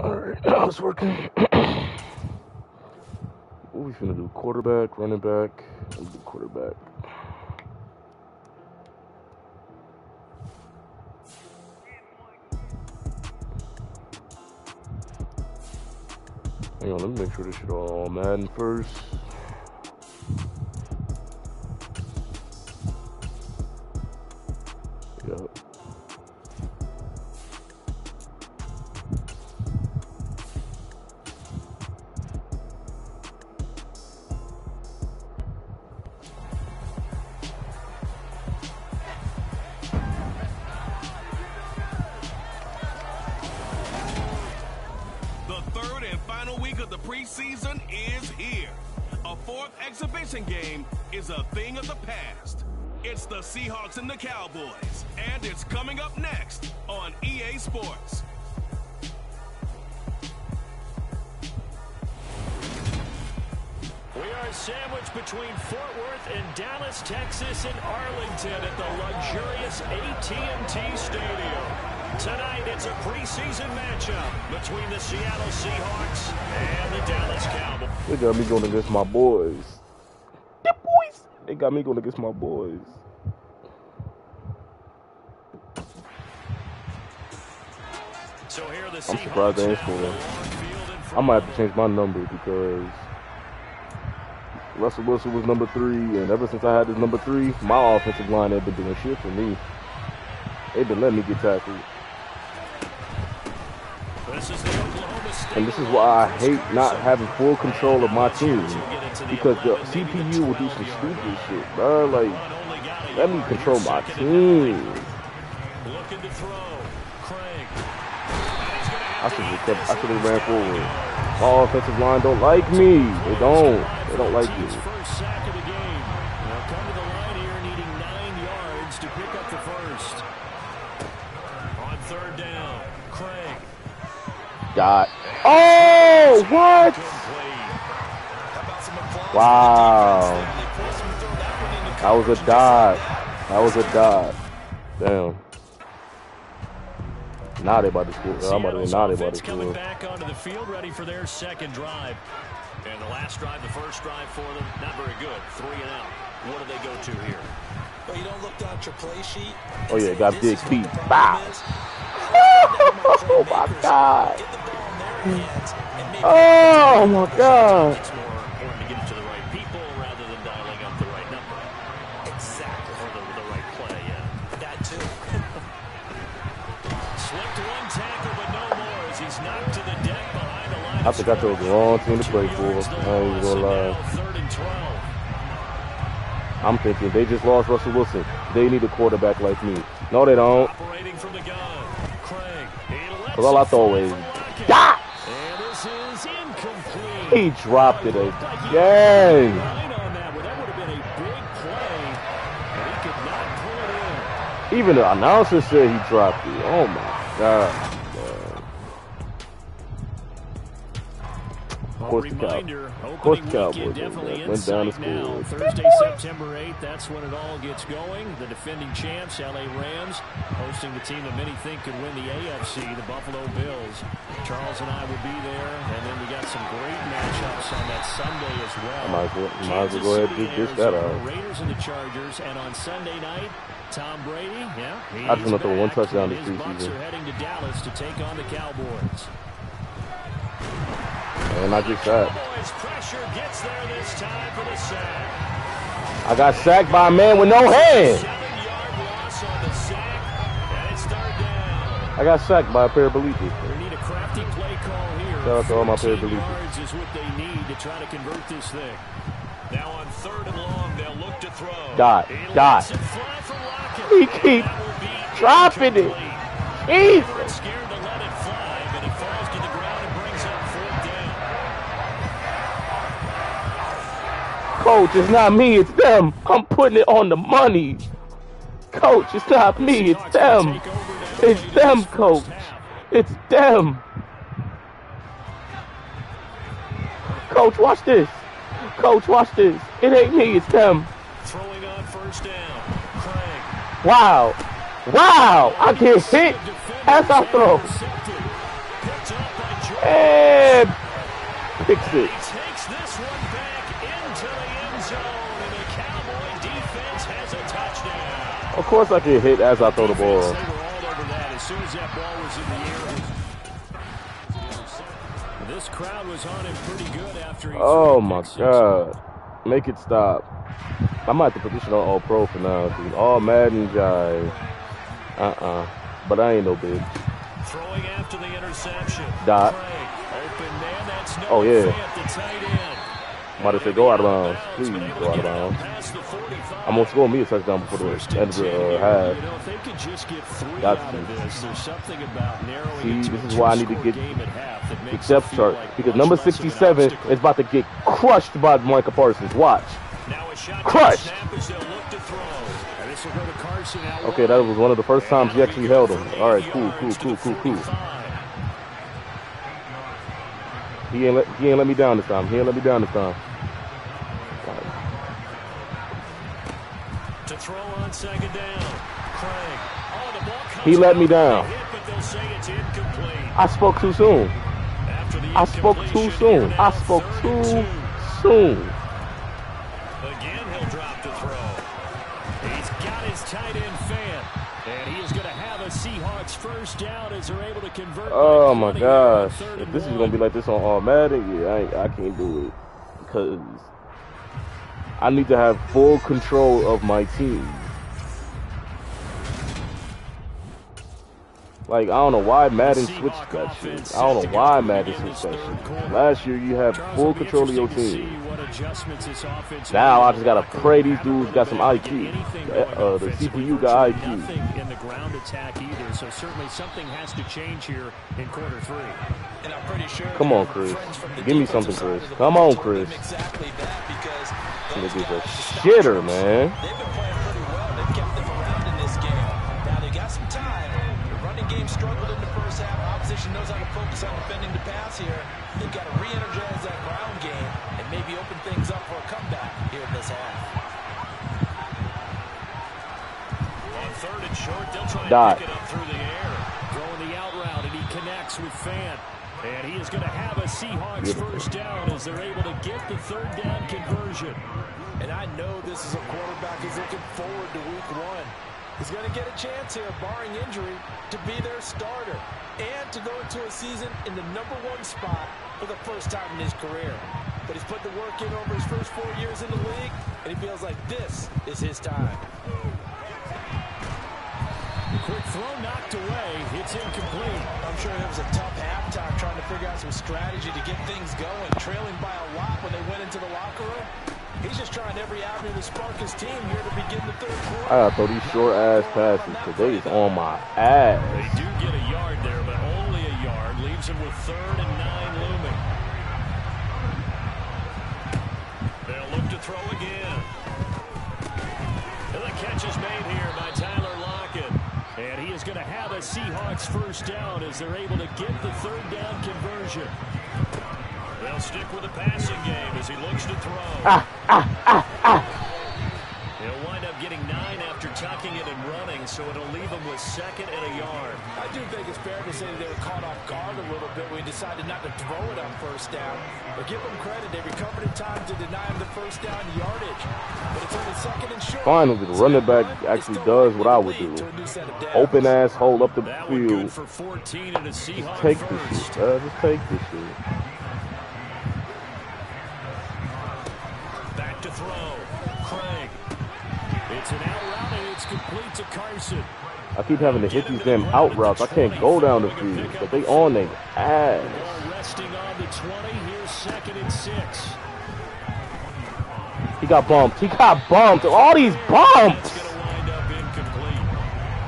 Alright, now it's working. what we finna do? Quarterback, running back? Let's do quarterback. Hang on, let me make sure this shit all Madden first. Got me going against my boys. The boys. They got me going against my boys. So here the I'm surprised they ain't now scoring. on field in front I might have to change my number because Russell Wilson was number three, and ever since I had this number three, my offensive line ain't been doing shit for me. They've been letting me get tackled. This is the And this is why I hate not having full control of my team. Because the CPU will do some stupid shit, bro. Like, let me control my team. I should have kept, I should have ran forward. My offensive line don't like me. They don't. They don't like me. Team's first sack of the game. They'll come to the line here needing nine yards to pick up the first. On third down, Craig. Got. Oh, what? Wow. That was a dot. That was a dot. Damn. Now they about to score. I'm about to Seattle's now they about offense to coming back onto the field, ready for their second drive. And the last drive, the first drive for them, not very good. Three and out. What do they go to here? Well, you don't look down at your play sheet. Oh yeah, got big feet. what Bow. Oh my god. Get the ball in their hands and maybe Oh my god. It's more important to get it to the right people rather than dialing up the right number. exactly Or the, the right play, yeah. that too. Slipped one tackle, but no more as he's knocked to the deck behind the line. I think I chose the wrong team to play for. I ain't even gonna lie. Third and 12. I'm thinking they just lost Russell Wilson. They need a quarterback like me. No, they don't. Operating from the gun. Craig. He Cause all I thought was, got. Not pull it in. Even the announcer said he dropped it. Oh my god. man. Course the Course Cowboys definitely went down to school. Thursday, September 8th, that's when it all gets going. The defending champs, LA Rams, hosting the team that many think could win the AFC, the Buffalo Bills. Charles and I will be there, and then we got some great matchups on that Sunday as well. Might as well- might as well go ahead and dish that out. Raiders and the Chargers, and on Sunday night, Tom Brady, yeah, I just he's throw one touchdown this his Bucks are heading to Dallas to take on the Cowboys. And I get sacked. Cowboys pressure gets there this time for the sack. I got sacked by a man with no hands. Seven-yard loss on the sack, and it's third down. I got sacked by a pair of. They need a crafty play call here. Shout out to all my 14 pair of yards is what they need to try to convert this thing. Now on third and long, they'll look to throw. Dot, He dot. lets it fly for Lockett. He keep That will be dropping it. Jesus. Scared to let it fly, but it falls to the ground and brings up fourth down. Coach, it's not me, it's them. I'm putting it on the money. Coach, it's not me, it's them. It's them, coach. It's them. Coach, watch this. Coach, watch this. It ain't me, it's them. Throwing on first down. Craig. Wow. Wow. I get hit as I throw. Picked picks it. He takes this one back into the end zone, and the Cowboy defense has a touchdown. Of course, I can hit as I throw the ball. They were all over that as soon as that ball was in the air. This crowd was on him pretty good after he Oh my god. Make it stop. I might have to put this shit on all pro for now, dude. All Madden jive. Uh-uh. But I ain't no bitch. Throwing after the interception. Dot. Open man, that's Oh, yeah. Might have said go out of bounds. Please go out of bounds. Past the 45. I'm gonna score me a touchdown before the First end of the 10 uh, half. You know, if they could just get three Got out to. of this, there's something about narrowing See, this is why I need to get game at half that The depth chart. Because number less of an 67 is about to get crushed by Micah Parsons. Watch. Crushed. snap as they'll look to throw. And this will go to Carson out Okay, that was one of the first times he actually held him. All right, cool, cool, cool, cool, cool. He ain't let he ain't let me down this time. He ain't let me down this time. To throw on second down. Craig. Oh, the ball comes He let me down. Hit, but say it's incomplete. I spoke too soon. The I spoke too soon. I spoke too soon. Again, he'll drop to throw. He's got his tight end fan. And he is going to have a Seahawks first down as they're able to convert. Oh my 20 gosh. If this is gonna be like this on all Madden, yeah, I, I can't do it. Because I need to have full control of my team. Like I don't know why Madden switched that shit. I don't know why Madden switched that shit. Last year you had full control of your team. see what adjustments this offense Now I just gotta make. pray these dudes got some IQ. Uh, uh, the CPU got IQ. In the ground attack either. So certainly something has to change here in quarter three. And I'm pretty sure Come on, Chris. friends from the Give me something, Chris. Come ball on, told them Chris. Exactly that Nigga's a guys, the stop shitter, man. They've been playing pretty well. They've kept them around in this game. Now they got some time. The running game struggled in the first half. Opposition knows how to focus on defending the pass here. They've got to re-energize that ground game and maybe open things up for a comeback here in this half. On third and short, they'll try and Dot. pick it up through the air. Throwing the out route, and he connects with Fant. And he is going to have a Seahawks first down as they're able to get the third down conversion. And I know this is a quarterback who's looking forward to week one. He's going to get a chance here, barring injury, to be their starter and to go into a season in the number one spot for the first time in his career. But he's put the work in over his first four years in the league, and he feels like this is his time. Quick throw knocked away. It's incomplete. I'm sure it was a tough halftime trying to figure out some strategy to get things going, trailing by a lot when they went into the locker room. He's just trying every avenue to spark his team here to begin the third quarter. I gotta throw these short ass passes. Today is on my ass. They do get a yard there, but only a yard. Leaves him with third and nine looming. They'll look to throw again. And the catch is made here by Tyler Lockett. And he is going to have a Seahawks first down as they're able to get the third down conversion. They'll stick with the passing game as he looks to throw. Ah, ah, ah, ah. He'll wind up getting nine after tucking it and running, so it'll leave him with second and a yard. I do think it's fair to say they were caught off guard a little bit We decided not to throw it on first down. But give them credit, they recovered in time to deny him the first down yardage. But it's only second and short. Finally, the running back actually does what I would do. To a new set of downs. Open ass hole up the That one good field. for 14 and a Seahawks Take this first. shit, uh, Just take this shit. Back to throw. Craig. It's an out route and it's complete to Carson. I keep having to hit these damn out routes. I can't go down the field, but they on their ass. Resting on the 20. Here's second and six. He got bumped. He got bumped. All these It's bumps. going to wind up incomplete.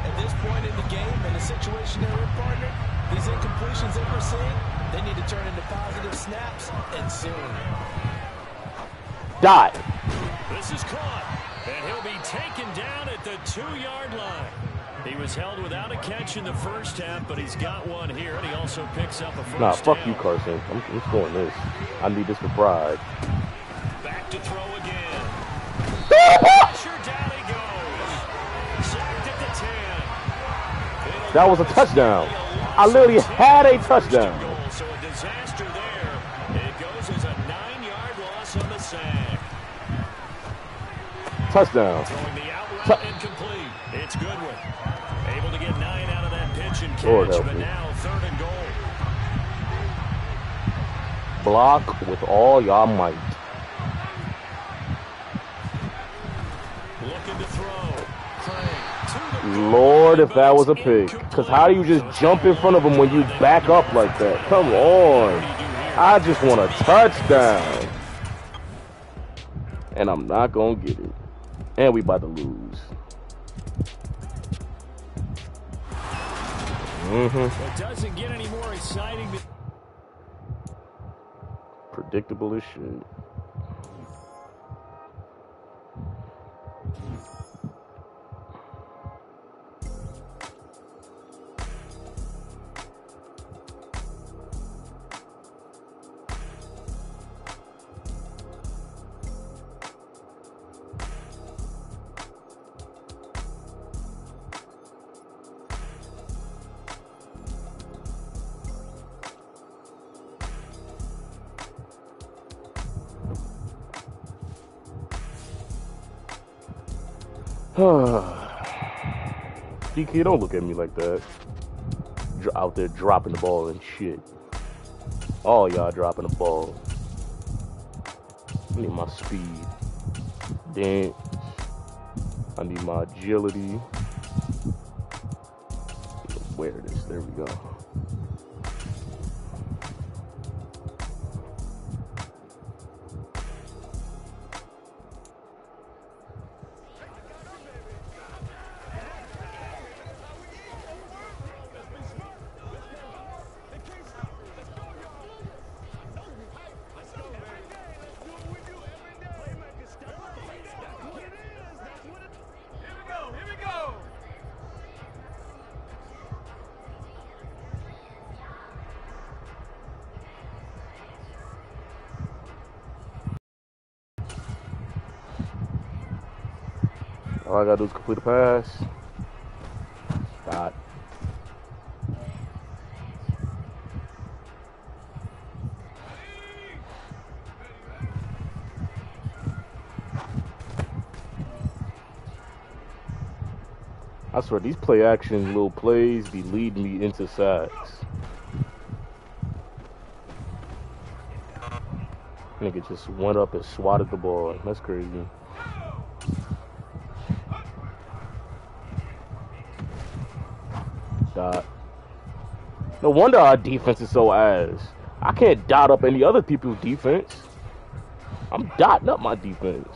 At this point in the game, in the situation they're in, partner, these incompletions that we're seeing, they need to turn into positive snaps, and soon. Die. much in the first half, but he's got one here, and he also picks up a first Nah, fuck down. you, Carson. I'm, I'm scoring this. I need this for pride. Back to throw again. That was a touchdown. I literally had a touchdown. So a disaster there. It goes as a nine-yard loss on the sack. Touchdown. Throwing the incomplete. Lord help me. now third and goal. Block with all y'all might. Looking to throw. Crane to the Lord, if that was a pick. Because how do you just jump in front of him when you back up like that? Come on. I just want a touchdown. And I'm not going to get it. And we about to lose. Hmm It doesn't get any more exciting than Predictable as shit. DK, don't look at me like that. Out there dropping the ball and shit. All y'all dropping the ball. I need my speed. Dance. I need my agility. Where it is. There we go. All I gotta do is complete a pass. Dot. I swear these play action little plays be leading me into sacks. Nigga just went up and swatted the ball. That's crazy. Dot. No wonder our defense is so ass. I can't dot up any other people's defense. I'm dotting up my defense.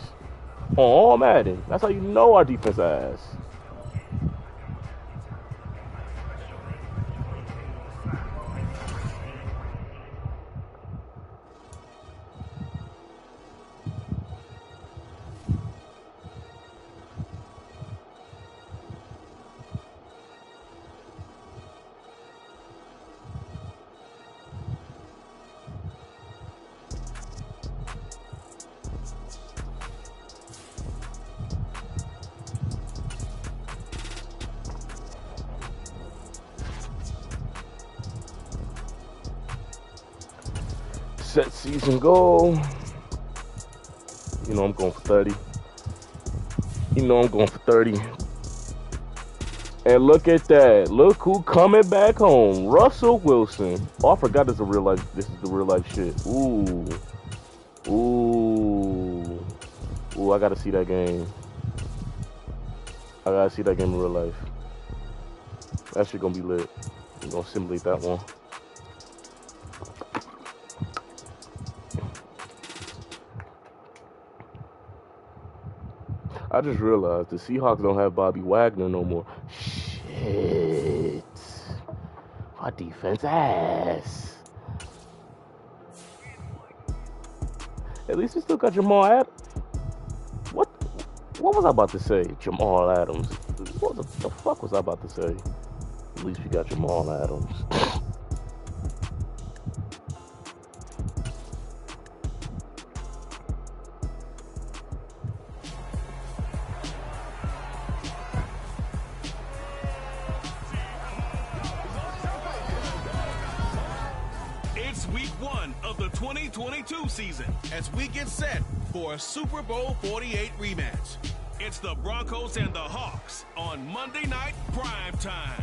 Oh, all Madden. That's how you know our defense ass. Look at that. Look who coming back home. Russell Wilson. Oh, I forgot this is a real life. This is the real life shit. Ooh. Ooh. Ooh, I gotta see that game. I gotta see that game in real life. That shit gonna be lit. I'm gonna simulate that one. I just realized the Seahawks don't have Bobby Wagner no more. Shit. Our defense ass. At least we still got Jamal Adams. What? What was I about to say? Jamal Adams. What the, the fuck was I about to say? At least we got Jamal Adams. Super Bowl 48 rematch. It's the Broncos and the Hawks on Monday Night Prime Time.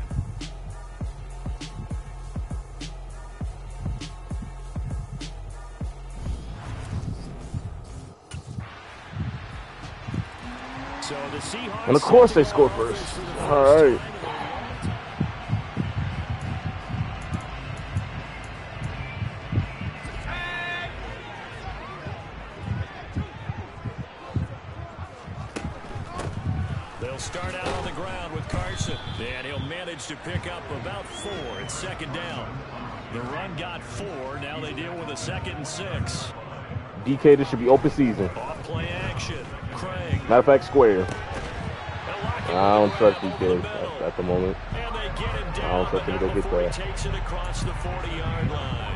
So the Seahawks And of course they score first. All right. They'll start out on the ground with Carson. And he'll manage to pick up about four. It's second down. The run got four. Now they deal with a second and six. DK, this should be open season. Off play action. Craig. Matter of fact, square. They'll lock him I don't trust DK at, at the moment. And they get him I don't trust him to go get that. takes it across the 40-yard line.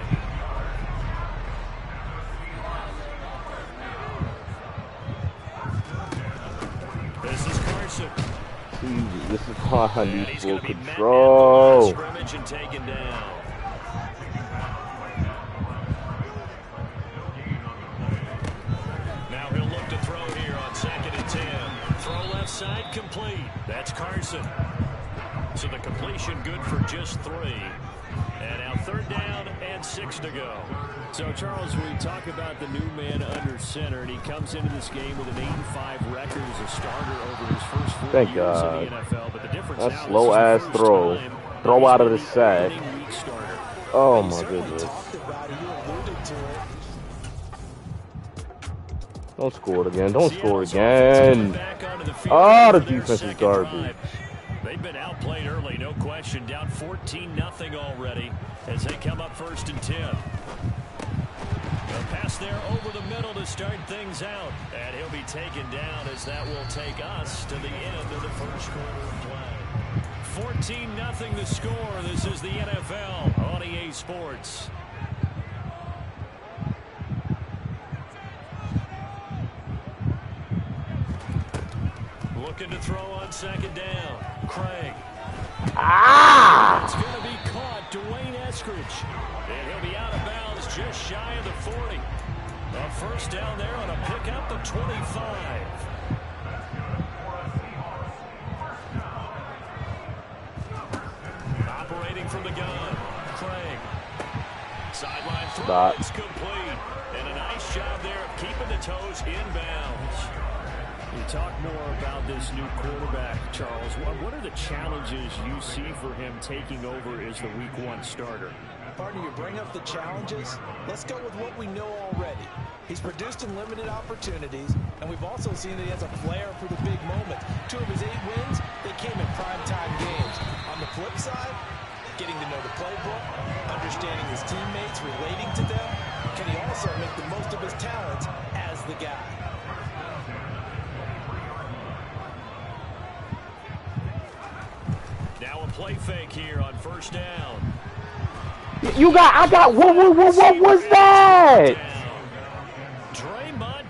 This is Carson. Jeez, this is why I need full going to be met at control. of scrimmage and taken down. Now he'll look to throw here on second and ten. Throw left side complete. That's Carson. So the completion good for just three. And now third down and six to go. So, Charles, we talk about the new man under center, and he comes into this game with an 8-5 record as a starter over his first four Thank years God. in the NFL. But the difference That slow this is the ass throw. Throw out of the sack. opening week starter. Oh my goodness. talked about it. You alluded to it. Don't score it again. Don't score Seattle's offense coming again. The Oh, the defense is garbage. drive. They've been outplayed early, no question. Down 14 nothing already as they come up first and 10. A pass there over the middle to start things out. And he'll be taken down as that will take us to the end of the first quarter of play. 14 nothing the score. This is the NFL on EA Sports. Looking to throw on second down. Craig. Ah! It's going to be caught. Dwayne Eskridge. And he'll be out of bounds just shy of the 40. A first down there on a pickup of 25. Operating from the gun. Craig. Sideline throw. It's complete. And a nice job there of keeping the toes inbounds. You talk more about this new quarterback, Charles. What are the challenges you see for him taking over as the week one starter? Partner, you bring up the challenges. Let's go with what we know already. He's produced in limited opportunities, and we've also seen that he has a flair for the big moments. Two of his eight wins, they came in primetime games. On the flip side, getting to know the playbook, understanding his teammates, relating to them, can he also make the most of his talents as the guy? Now a play fake here on first down. You got, I got, what, what, what, what was that?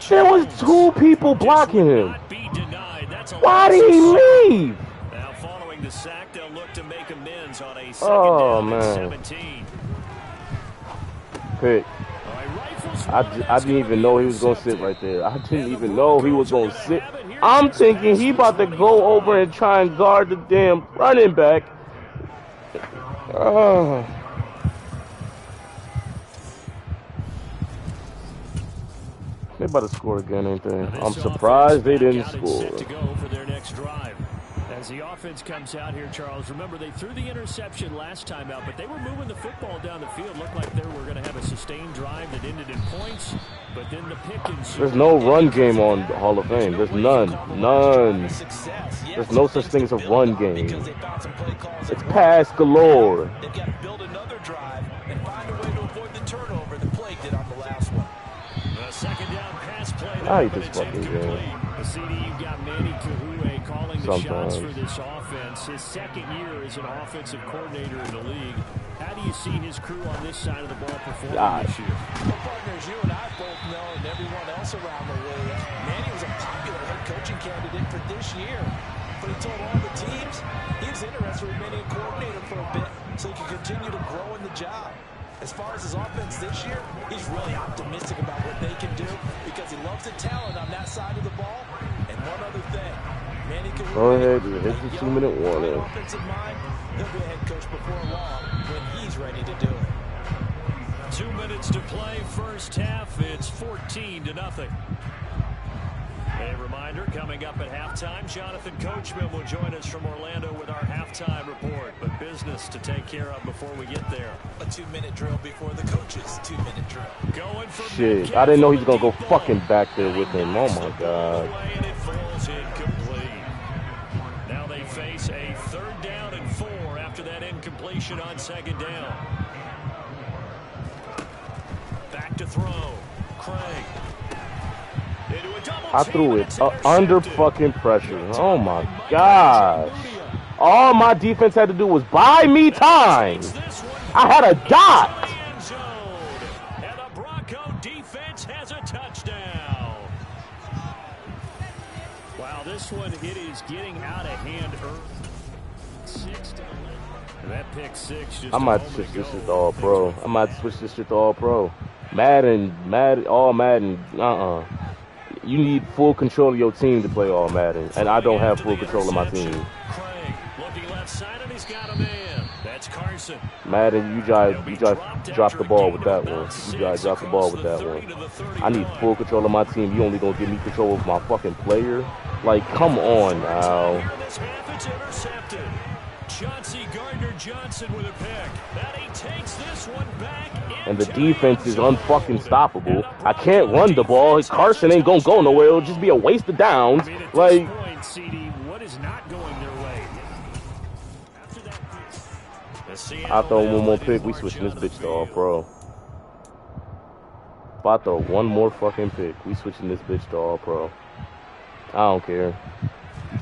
There was two people blocking him. not be denied. That's a Why did he leave? Now following the sack, they'll look to make amends on a second Oh, down man. 17. Pick. All right, rifles I, I didn't even know he was going to sit right there. I didn't even know he was going to sit. gonna have it here I'm thinking he about to go over and try and guard the damn running back. Oh. They about to score again, ain't they? I'm surprised they didn't back out and score. set to go for their next drive. As the offense comes out here, Charles, remember they threw the interception last time out, but they were moving the football down the field. Looked like they were going to have a sustained drive that ended in points, but then the pick ensued. There's no run game on Hall of Fame. There's none. None. There's no such thing as a build run game. because they found some play calls It's that pass galore. They've got to build another drive and find a way to avoid the turnover that plagued it on the last one. A second down pass play I there, hate but this fucking game. The got Manny Kahue calling the shots Sometimes. for this offense. His second year as an offensive coordinator in the league. How do you see his crew on this side of the ball performing God. this year? Well, partners, you and I both know, and everyone else around the league, Manny was a popular head coaching candidate for this year. But he told all the teams he was interested in remaining a coordinator for a bit so he could continue to grow in the job. As far as his offense this year, he's really optimistic about what they can do because he loves the talent on that side of the ball, and And one other thing. Manny can Go ahead, and hit the two-minute warning. offensive mind, he'll be a head coach before long when he's ready to do it. Two minutes to play, first half. It's 14 to nothing. A reminder coming up at halftime. Jonathan Coachman will join us from Orlando with our halftime report. But business to take care of before we get there. A two-minute drill before the coaches. two-minute drill. Going for Shit, Metcalf I didn't know he was gonna go the deep ball. fucking back there with him. Oh my god. and it falls incomplete. Now they face a third down and four after that incompletion on second down. Back to throw. Craig. Into a double I threw it uh, under fucking pressure. Oh my gosh. All my defense had to do was buy me time. I had a dot. into the end zone. And the Bronco defense has a touchdown. Wow, this one, it is getting out of hand early. I might switch this shit to all pro. I might switch this shit to all pro. Madden, Madden, all Madden. Uh uh You need full control of your team to play all Madden, and I don't have full control of my team. Craig looking left side and he's got a man. That's Carson. Madden, you guys, you guys dropped the ball with that one. You guys dropped the ball with that one. I need full control of my team. You only gonna give me control of my fucking player? Like, come on now. Chauncey Gardner Johnson with a pick. That he takes this one back. And the defense is unfucking stoppable. I can't run the ball. Carson ain't gonna go nowhere. It'll just be a waste of downs. I mean, Like, point, CD, what is not going their way? After that, I throw one more pick, we switching this bitch to all pro. If I throw one more fucking pick, we switching this bitch to all pro. I don't care.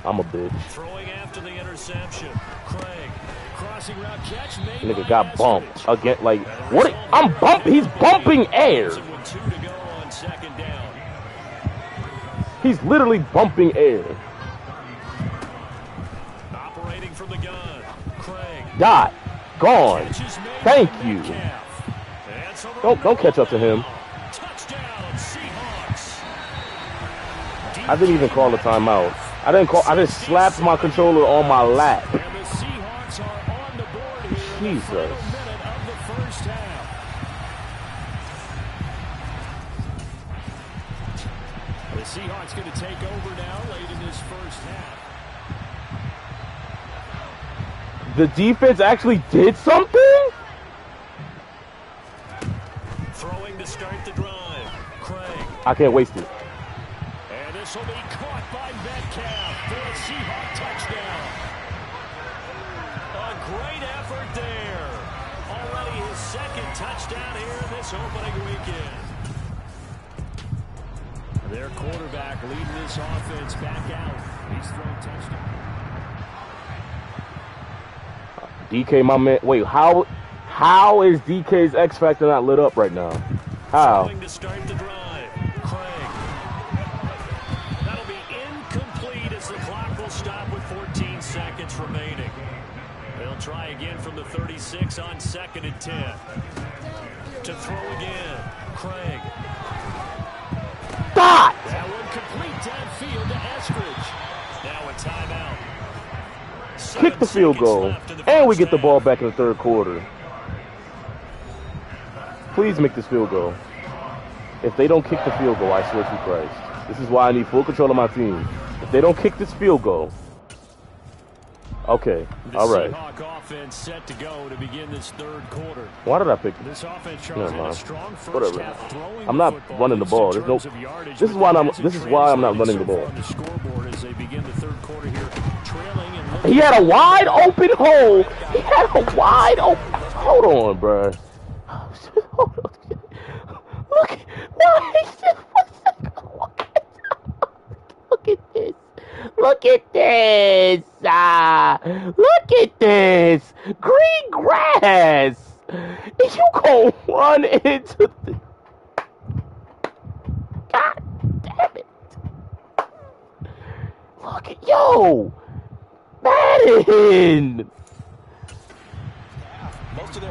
I'm a bitch. Throwing after the interception. Craig. Crossing route catch made Nigga got bumped again. Like, what? I'm bump. He's bumping air. With two to go on second down. He's literally bumping air. Operating from the gun. Craig. Dot. Gone. Catch is made Thank you. Metcalf. And so Don't don't catch up to him. I didn't even call a timeout. I didn't call. I just slapped my controller on my lap. And the Seahawks are on the board here in the final Jesus. minute of the first half. The Seahawks going to take over now late in this first half. The defense actually did something. Throwing to start the drive. Craig. I can't waste it. And this will be quarterback leading this offense back out. He's thrown touchdown. DK, my man. Wait, how? How is DK's X Factor not lit up right now? How? To start the drive. Craig. That'll be incomplete as the clock will stop with 14 seconds remaining. They'll try again from the 36 on second and 10. To throw again. Craig. Dot. That one complete downfield to Eskridge. Now a timeout. Kick the field goal, the and we get the ball back in the third quarter. Please make this field goal. If they don't kick the field goal, I swear to Christ. This is why I need full control of my team. If they don't kick this field goal, okay, The all right. Seahawk offense set to go to begin this third quarter. Why did I pick This offense, Never Charles, had a mind. Whatever. I'm not running the at least in ball. There's no- yardage, this is why I'm- this is why I'm not running the ball. the scoreboard as they begin the third quarter here, trailing and looking He had a wide open hole. He had a wide open. Hold on. Hold on. Look, look at this. Look at this. Ah, look at this. Green grass. And you gonna run into the. God damn it. Look at yo. Madden.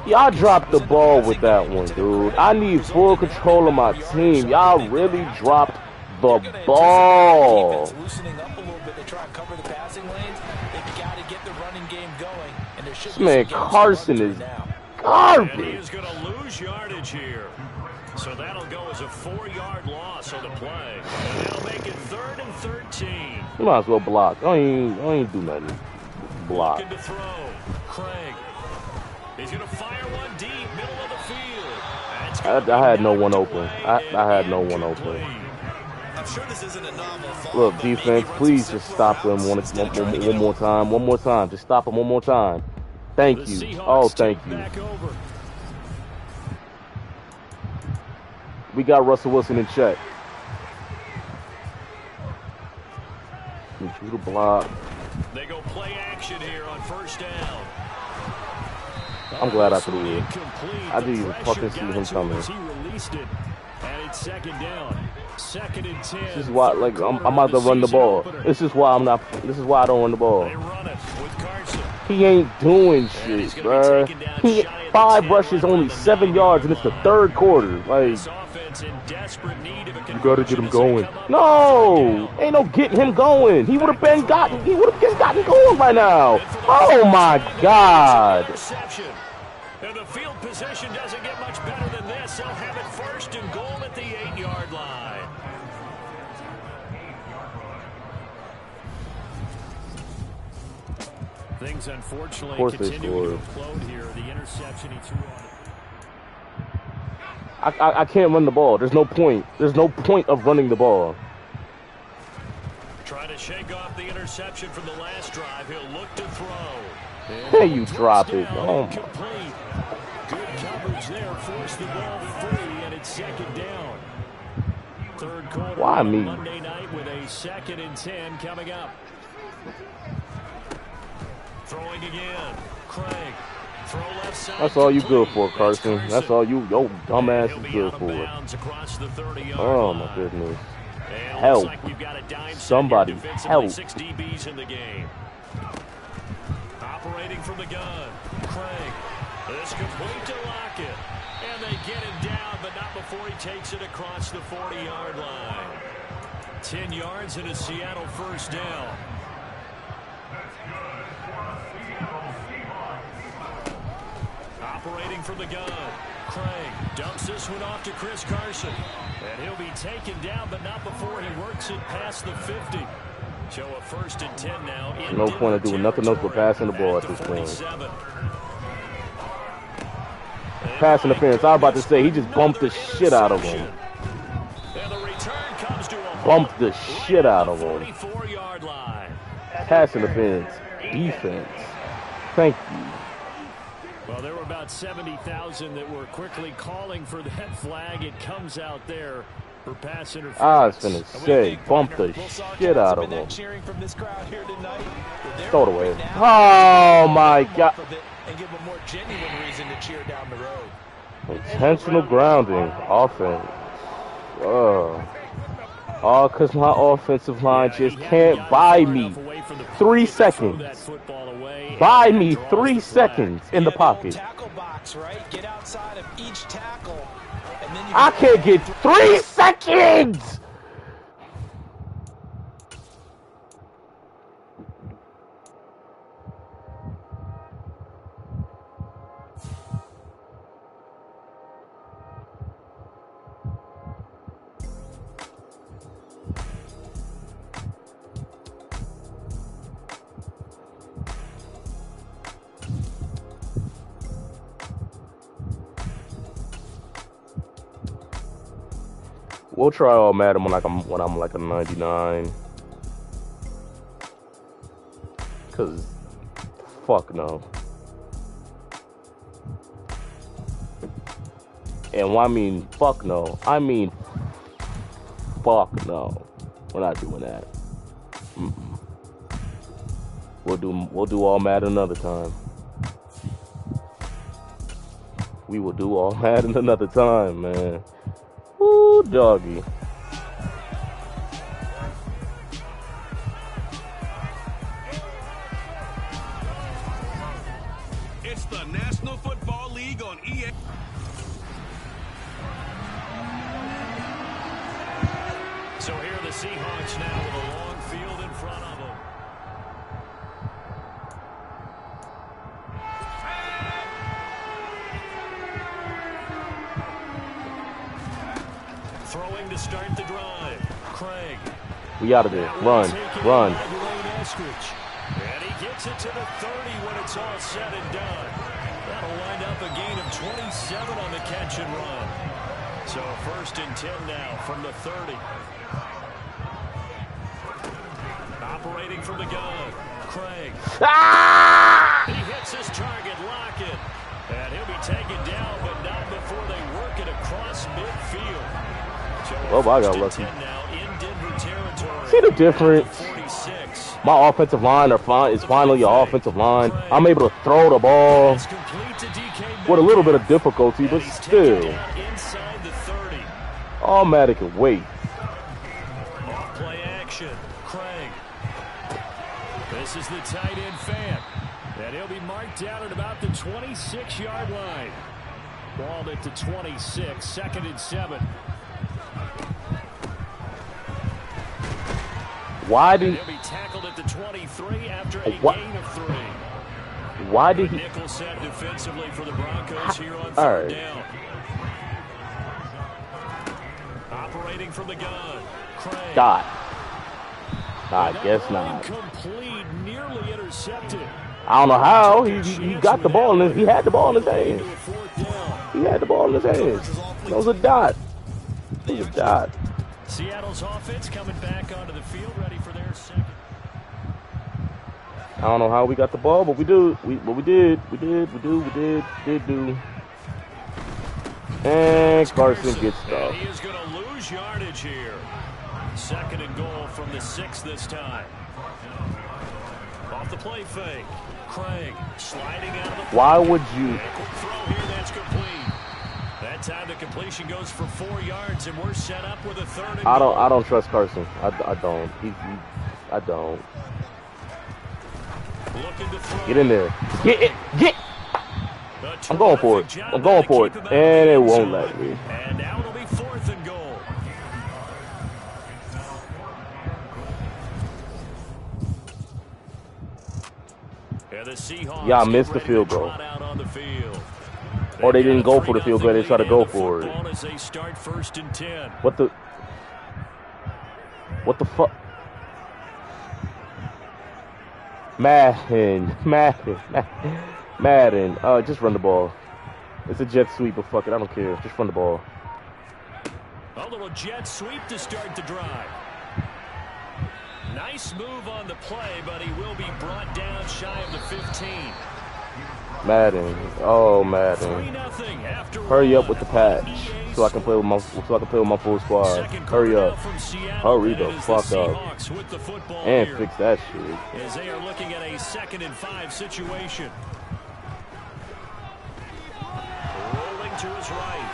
Y'all dropped the ball with that one, dude. I need full control of my team. Y'all really dropped the ball. Loosening up a little bit to try and cover the passing lanes. They've got to get the running game going, and there should This be man some games to Carson is through he garbage. is going to lose yardage here. So that'll go as a four-yard loss on the play. And they'll make it third and 13. You might as well block. I ain't, I ain't do nothing. Block. Looking to throw. Craig. He's going to fire one deep, middle of the field. I, I had no one open. I, I had no one open. I'm sure this isn't a novel Look, defense, please just stop them routes one, instead of one, trying to one, get one him more time. One more time. Just stop them one more time. Thank The you. Oh, thank you. We got Russell Wilson in check. You block. They go play action here on first down. I'm glad I threw it. I didn't even fucking see him coming. He released it. And it's second down. Second and ten. This is why, like, I'm, I'm about to run the ball. This is why I'm not. This is why I don't run the ball. They run it. He ain't doing shit, gonna be bruh. taken down He shy of the five rushes, only seven yards, and it's the third quarter. Like, This offense in desperate need of a you gotta get him going. No, with third down. ain't no getting him going. He would have been gotten. He would have just gotten going by now. Oh my God. And the field position doesn't get much better than this. They'll have it first and goal at the eight-yard line. Things unfortunately Of course continue to implode here. The interception he threw on I, I I can't run the ball. There's no point. There's no point of running the ball. Trying to shake off the interception from the last drive. He'll look to throw. And Hey, you drop it. Oh, Good coverage there. Forced the ball free, and it's second down. Third quarter Why me? Monday night with a second and ten coming up. Throwing again. Craig. Throw left side. That's all you good for. Carson. That's all you, your dumbass is good for. Oh my goodness. Help. like we've got a dime Somebody help. Six DBs in the game. Operating from the gun. Craig. This complete to Lockett. And they get him down, but not before he takes it across the 40-yard line. 10 yards and a Seattle first down. Operating from the gun. Craig dumps this one off to Chris Carson. And he'll be taken down, but not before he works it past the 50. Show a first and 10 now. No point of doing nothing else but passing the ball at this point. 47. Pass interference. I was about to say he just bumped the shit out of him. And the return comes to a Bumped the shit out of him. 44-yard line. Pass interference. Defense. Thank you. Well, there were about 70,000 that were quickly calling for that flag. It comes out there for pass interference. Ah, I was And we say, bump the shit out of him. that cheering from this crowd here tonight. Well, they're Throw it away. Oh my god. And give a more genuine reason to cheer down the road. Intentional grounding. Offense. Ugh. Oh, All because my offensive line just can't buy me enough away from the three pocket to throw seconds. that football away, Buy me three seconds in the pocket. tackle box, right? Get outside of each tackle. And then you I can't get three seconds. We'll try all Madden when like I'm when I'm like a 99. Cause fuck no. And when I mean fuck no, I mean fuck no. We're not doing that. Mm-mm. We'll do we'll do all mad another time. We will do all Madden another time, man. Ooh, doggy. Out of there. Run, run. And he gets it to the 30 when it's all said and done. That'll wind up a gain of 27 on the catch and run. So first and 10 now from the 30. Operating from the gun. Craig. Ah! He hits his target, Lockett. And he'll be taken down, but not before they work it across midfield. So Oh, I got lucky. See the difference? My offensive line are fine. Is finally your offensive line. I'm able to throw the ball with a little bit of difficulty, but still down inside the 30. automatic and wait. Play action. Craig. This is the tight end Fant. And he'll be marked down at about the 26-yard line. Balled at the 26, second and seven. Why did be tackled at the 23 after a What? gain of three. why did he Nickel set defensively for the Broncos here on third right. down. Operating from the gun. Craig. dot? I guess not. Incomplete, nearly intercepted. I don't know how he, he, he got the ball in his, he had the ball in his hands. Into a fourth down. He had the ball in his hands. That was a dot. It was a dot. Seattle's offense coming back onto the field, ready for their second. I don't know how we got the ball, but we do. We but we did. We did. We do. We did. Did do. And Carson gets stuff. he is going to lose yardage here. Second and goal from the six this time. Off the play fake. Craig sliding out of the Why would you? And a quick throw here that's complete. That time the completion goes for four yards, and we're set up with a third and I don't. I don't trust Carson. I, I don't. He, he, I don't. Looking to throw. Get in there. Get it. Get. I'm going for it. I'm going for it. him out of And it won't let me. And now it'll be fourth and goal. Yeah, the Seahawks Y'all get missed the field goal. trot out on the field. Or they didn't go for the field goal, they tried to go for it. As they start first and 10. What the? What the fuck? Madden, Madden, Madden. Uh, just run the ball. It's a jet sweep, but fuck it, I don't care. Just run the ball. A little jet sweep to start the drive. Nice move on the play, but he will be brought down shy of the 15. Madden. Oh, Madden. Hurry up with the patch, so I can play with my so I can play with my full squad. Hurry up now from Seattle, Hurry the fuck up. Seahawks with the football and fix that shit. as they are looking at a second and five situation. Rolling to his right.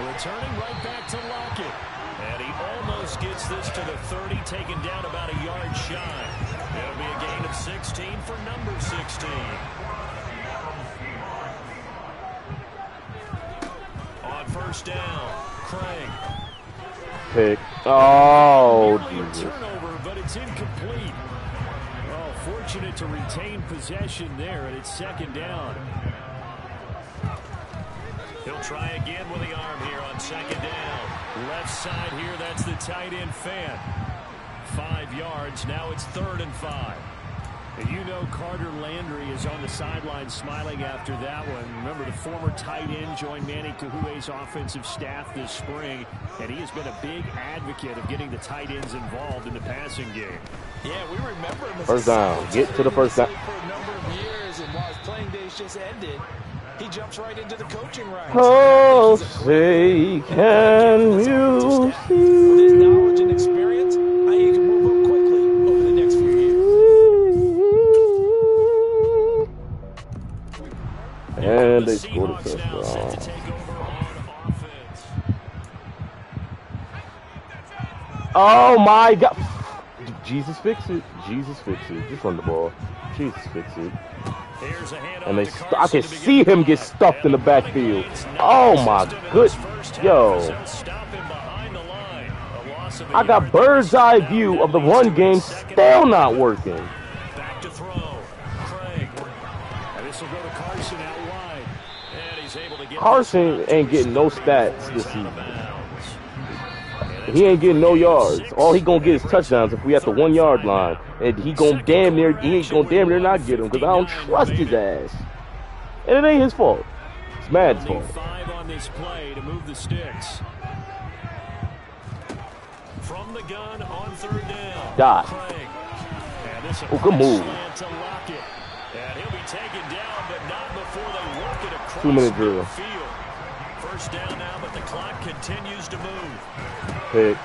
Returning right back to Lockett. And he almost gets this to the 30, taken down about a yard shy. It'll be a gain of 16 for number 16. On first down, Craig. Pick. Oh, Jesus. turnover, but it's incomplete. Oh, fortunate to retain possession there, and it's second down. He'll try again with the arm here on second down. Left side here, that's the tight end Fant. Five yards, now it's third and five. And you know Carter Landry is on the sideline smiling after that one. Remember, the former tight end joined Manny Kahue's offensive staff this spring, and he has been a big advocate of getting the tight ends involved in the passing game. Yeah, we remember him First down. Get to the first down. For a number of years, and while his playing days just ended, he jumps right into the coaching ranks. Oh, I think he's a say can With you his knowledge and see? And they scored a Seahawks now set to touchdown. take over on offense. Oh my God! Jesus fix it. Jesus fix it. Just run the ball. Jesus fix it. Here's a handoff And they, I can see him get stuffed in the backfield. Oh my good, this first half as yo. they'll Stop him behind the line. A loss loss of a I got bird's eye view of the run game still not working. Back to throw. Craig. And this will go to Carson out wide. And he's able to get Carson ain't getting no stats this season. He ain't getting no yards. All he gonna get is touchdowns if we at the one yard line. And he gonna damn near he ain't gonna damn near not get him because I don't trust his ass. And it ain't his fault. It's Mad's fault. five on this play to move the sticks. From the gun on third down. Dot. Craig. And this a Oh, good move. slant to Lockett. And he'll be taken down, but not before they across Two-minute drill. First down now, but the clock continues to move. Pick.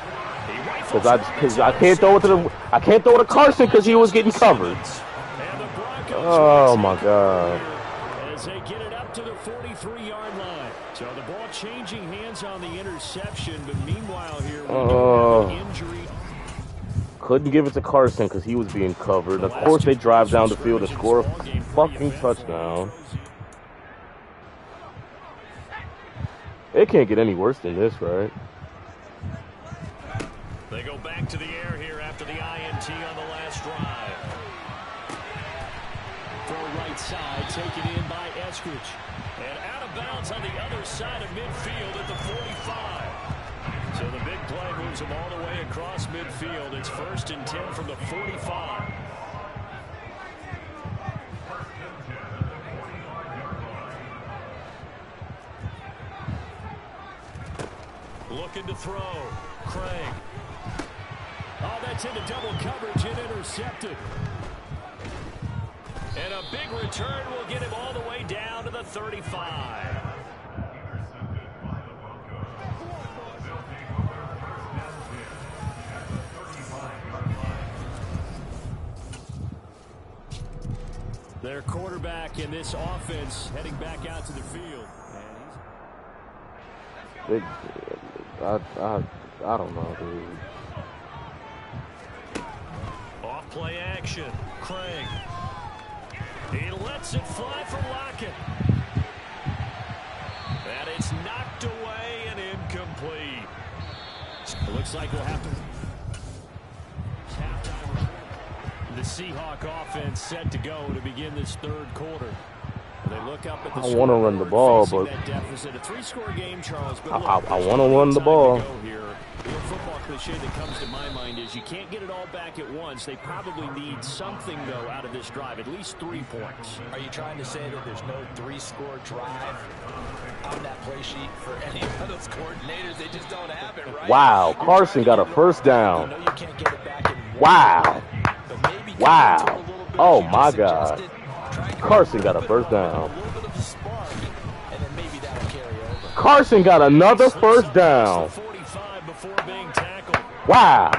Cause I, cause I can't throw it to the, I can't throw it to Carson because he was getting covered. And the Broncos Oh my god. As they get it up to the 43-yard line. So the ball changing hands on the interception, but meanwhile here, Oh. don't have an injury. Couldn't give it to Carson because he was being covered. Of course they drive down the field and score a fucking touchdown. It can't get any worse than this, right? They go back to the air here after the INT on the last drive. Throw right side, taken in by Eskridge. And out of bounds on the other side of midfield at the 45. So the big play moves him all the way across midfield. It's first and 10 from the 45. Looking to throw. Craig. Oh, that's into double coverage and intercepted. And a big return will get him all the way down to the 35. Their quarterback in this offense heading back out to the field. It, I, I, I don't know, dude. Off play action. Craig. He lets it fly for Lockett. And it's knocked away and incomplete. It looks like we'll have to. The Seahawk offense set to go to begin this third quarter. They look up at the I wanna run the ball, but- that deficit. A three-score game, Charles. But I- I- I wanna run the ball. to go here. The football cliche that comes to my mind is you can't get it all back at once. They probably need something though out of this drive, at least three points. Are you trying to say that there's no three-score drive on that play sheet for any of those coordinators? They just don't have it, right? Wow, Carson got a first down. You know you can't get it back in one Wow. play, but maybe get Wow. into a little bit, Oh my just God. Suggested, try and Carson got a first down. A little bit of a spark, and then maybe that'll carry over. Carson got another first down. the 45 before being tackled. Wow.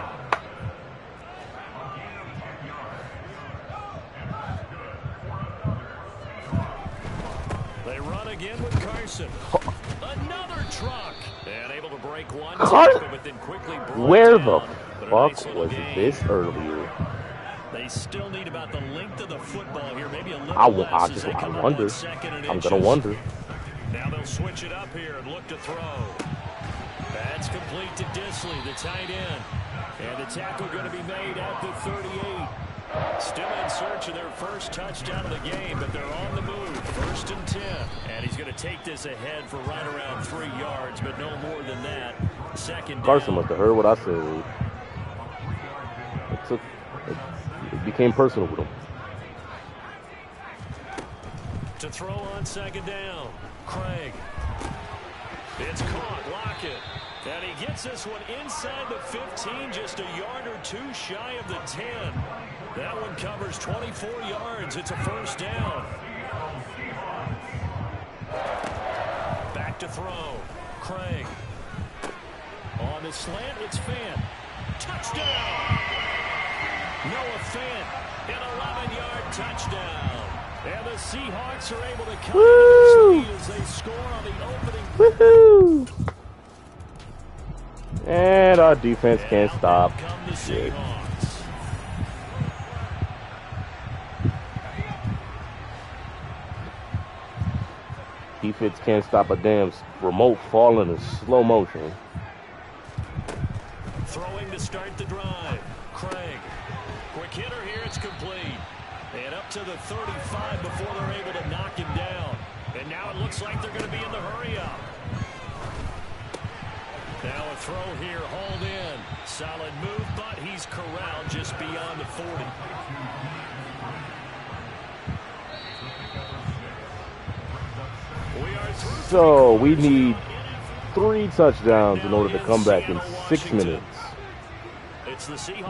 They run again with Carson. Another truck. And able to break one Car- but then quickly Where the down. But a nice fuck was this earlier? They still need about the length I, w- less I just, I wonder. on second and I'm gonna wonder. Now they'll switch it up here and look to throw. That's complete to Dissly, the tight end. And the tackle going to be made at the 38. Still in search of their first touchdown of the game, but they're on the move. First and 10. And he's going to take this ahead for right around three yards, but no more than that. Second down. Carson must have heard what I said. It took. It, it became personal with him. To throw on second down. Craig. It's caught. Lockett. And he gets this one inside the 15, just a yard or two shy of the 10. That one covers 24 yards. It's a first down. Back to throw. Craig. On the slant, it's Fant. Touchdown! Noah Fant, an 11-yard touchdown. And the Seahawks are able to cut Woo! as they score on the opening. Woohoo! And our defense can't stop. out come the Shit. Defense can't stop a damn remote falling in slow motion. Throwing to start the drive. Craig. Quick hitter here. It's complete. To the 35 before they're able to knock him down. And now it looks like they're going to be in the hurry up. Now a throw here, hauled in. Solid move, but he's corralled just beyond the 40. So we need three touchdowns in order to come back in six minutes.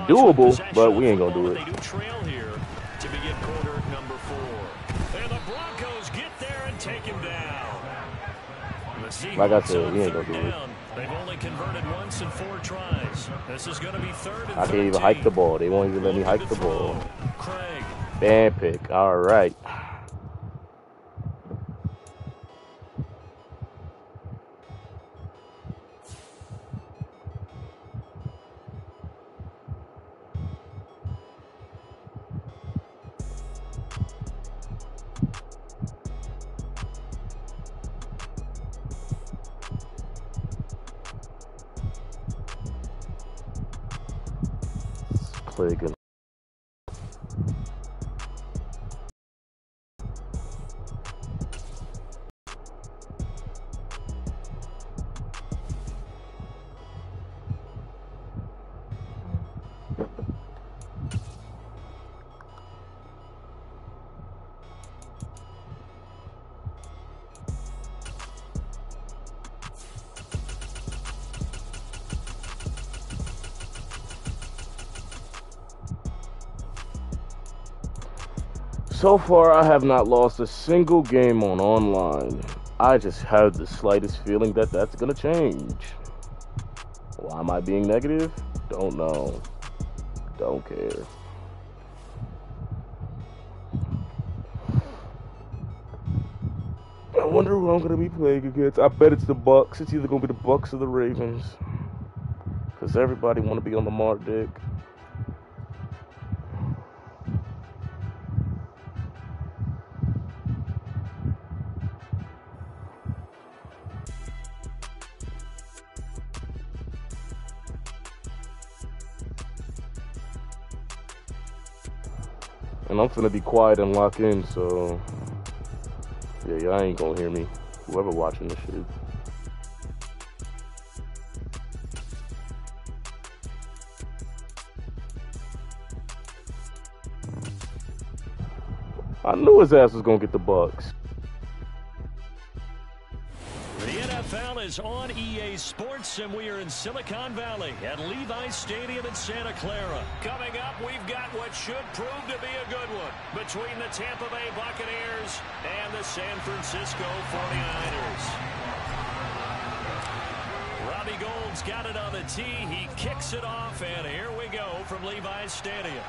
Doable, but we ain't gonna do it. Like I said, we ain't gonna do it. They've only converted once in four tries. This is to be third and I can't even hike the ball. They won't even let me hike the ball. Craig. Bad pick. All right. Play So far, I have not lost a single game on online. I just have the slightest feeling that that's gonna change. Why am I being negative? Don't know. Don't care. I wonder who I'm gonna be playing against. I bet it's the Bucs. It's either gonna be the Bucs or the Ravens. Cause everybody wanna be on the mark dick. Finna be quiet and lock in, so yeah, y'all ain't gonna hear me. Whoever watching this shit. I knew his ass was gonna get the Bucs. Is on EA Sports, and we are in Silicon Valley at Levi Stadium in Santa Clara. Coming up, we've got what should prove to be a good one between the Tampa Bay Buccaneers and the San Francisco 49ers. Robbie Gould's got it on the tee. He kicks it off, and here we go from Levi's Stadium.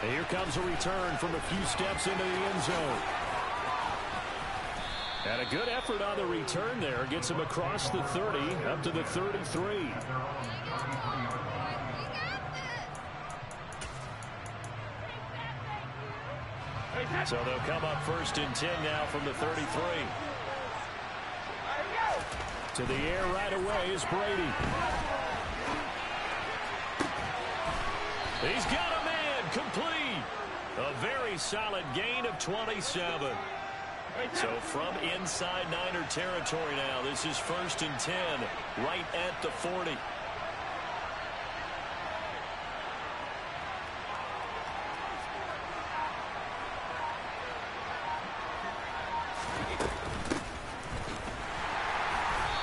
Here comes a return from a few steps into the end zone. And a good effort on the return there. Gets him across the 30, up to the 33. So they'll come up first and 10 now from the 33. To the air right away is Brady. He's got a man complete. A very solid gain of 27. So from inside Niner territory now, this is first and 10, right at the 40.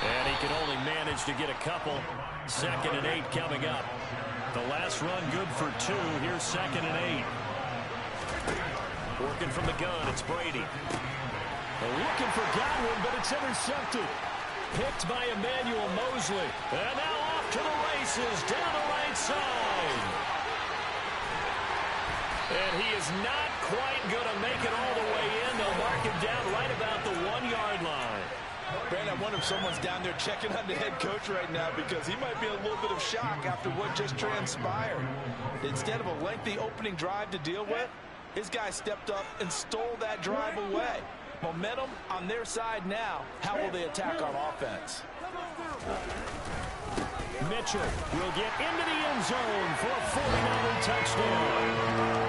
And he can only manage to get a couple. Second and eight coming up. The last run good for two. Here's second and eight. Working from the gun, it's Brady. Looking for Godwin, but it's intercepted. Picked by Emmanuel Moseley. And now off to the races down the right side. And he is not quite going to make it all the way in. They'll mark him down right about the one-yard line. Brandon, I wonder if someone's down there checking on the head coach right now because he might be a little bit of shock after what just transpired. Instead of a lengthy opening drive to deal with, his guy stepped up and stole that drive away. Momentum on their side now. How will they attack on offense? Mitchell will get into the end zone for a 49er touchdown.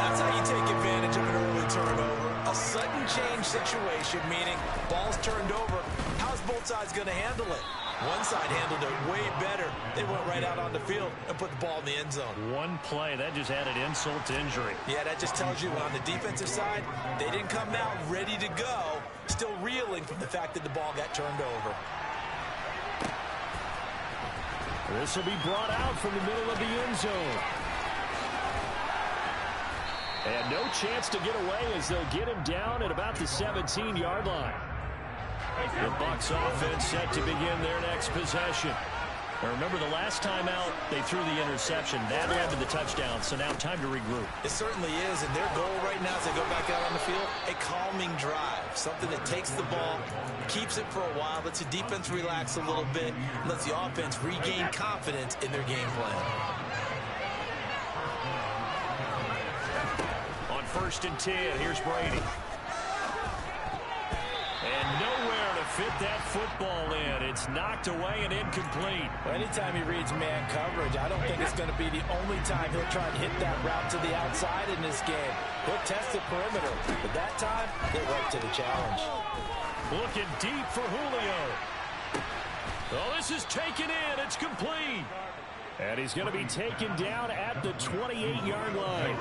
That's how you take advantage of an early turnover. A sudden change situation, meaning ball's turned over. How's both sides going to handle it? One side handled it way better. They went right out on the field and put the ball in the end zone. One play, that just added insult to injury. Yeah, that just tells you on the defensive side, they didn't come out ready to go, still reeling from the fact that the ball got turned over. This will be brought out from the middle of the end zone. And no chance to get away as they'll get him down at about the 17-yard line. The Bucs offense set to begin their next possession. Remember, the last time out, they threw the interception. That led to the touchdown, so now time to regroup. It certainly is, and their goal right now as they go back out on the field, a calming drive. Something that takes the ball, keeps it for a while, lets the defense relax a little bit, and lets the offense regain confidence in their game plan. On first and 10, here's Brady. And to fit that football in. It's knocked away and incomplete. Well, anytime he reads man coverage, I don't think it's going to be the only time he'll try and hit that route to the outside in this game. He'll test the perimeter, but that time, they're right to the challenge. Looking deep for Julio. Oh, this is taken in. It's complete. And he's going to be taken down at the 28-yard line.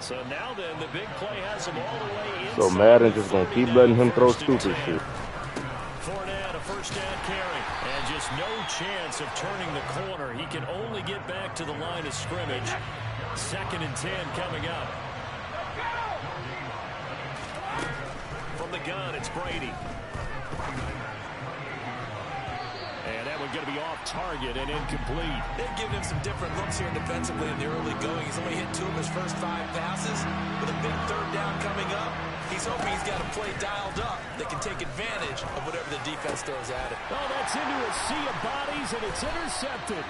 So now then, the big play has him all the way inside. So Madden just gonna keep letting him throw stupid shit. First down carry. And just no chance of turning the corner. He can only get back to the line of scrimmage. Second and 10 coming up. From the gun, it's Brady. And that one going to be off target and incomplete. They've given him some different looks here defensively in the early going. He's only hit two of his first five passes. With a big third down coming up, he's hoping he's got a play dialed up that can take advantage of whatever the defense throws at it. Oh, that's into a sea of bodies, and it's intercepted.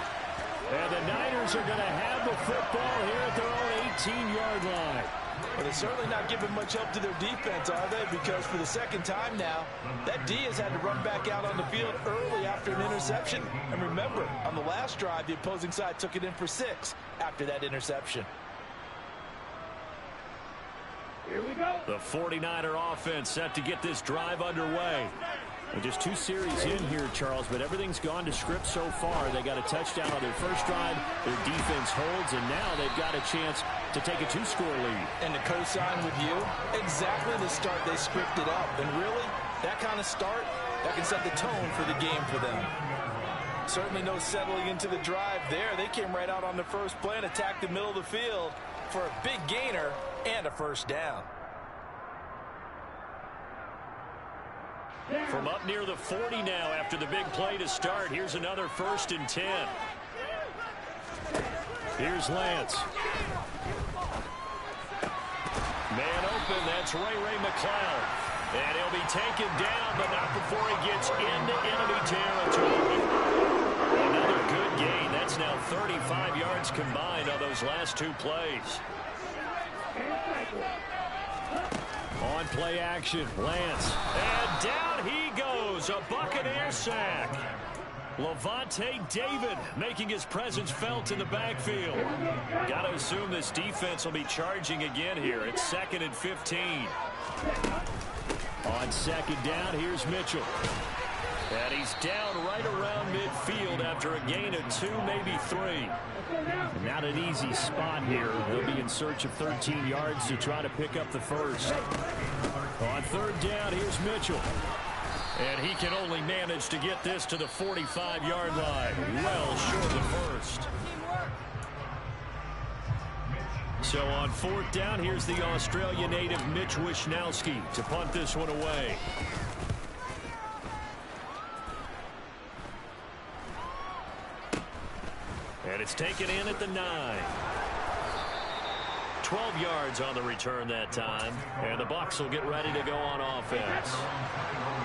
And the Niners are going to have the football here at their own 18-yard line. Well, they're certainly not giving much help to their defense, are they? Because for the second time now, that D has had to run back out on the field early after an interception. And remember, on the last drive, the opposing side took it in for six after that interception. Here we go. The 49er offense set to get this drive underway. Well, just two series in here, Charles, but everything's gone to script so far. They got a touchdown on their first drive. Their defense holds, and now they've got a chance to take a two-score lead. And to co-sign with you, exactly the start they scripted up. And really, that kind of start, that can set the tone for the game for them. Certainly no settling into the drive there. They came right out on the first play and attacked the middle of the field for a big gainer and a first down. From up near the 40 now after the big play to start, here's another first and 10. Here's Lance. Man open, that's Ray Ray McCloud. And he'll be taken down, but not before he gets into enemy territory. Another good gain. That's now 35 yards combined on those last two plays. On play action, Lance. And down he goes, a Buccaneer sack. Lavonte David making his presence felt in the backfield. Got to assume this defense will be charging again here. It's second and 15. On second down, here's Mitchell. And he's down right around midfield after a gain of two, maybe three. Not an easy spot here. They'll be in search of 13 yards to try to pick up the first. On third down, here's Mitchell. And he can only manage to get this to the 45-yard line. Well short of the first. So on fourth down, here's the Australia native Mitch Wishnowsky to punt this one away. And it's taken in at the nine. 12 yards on the return that time. And the Bucs will get ready to go on offense.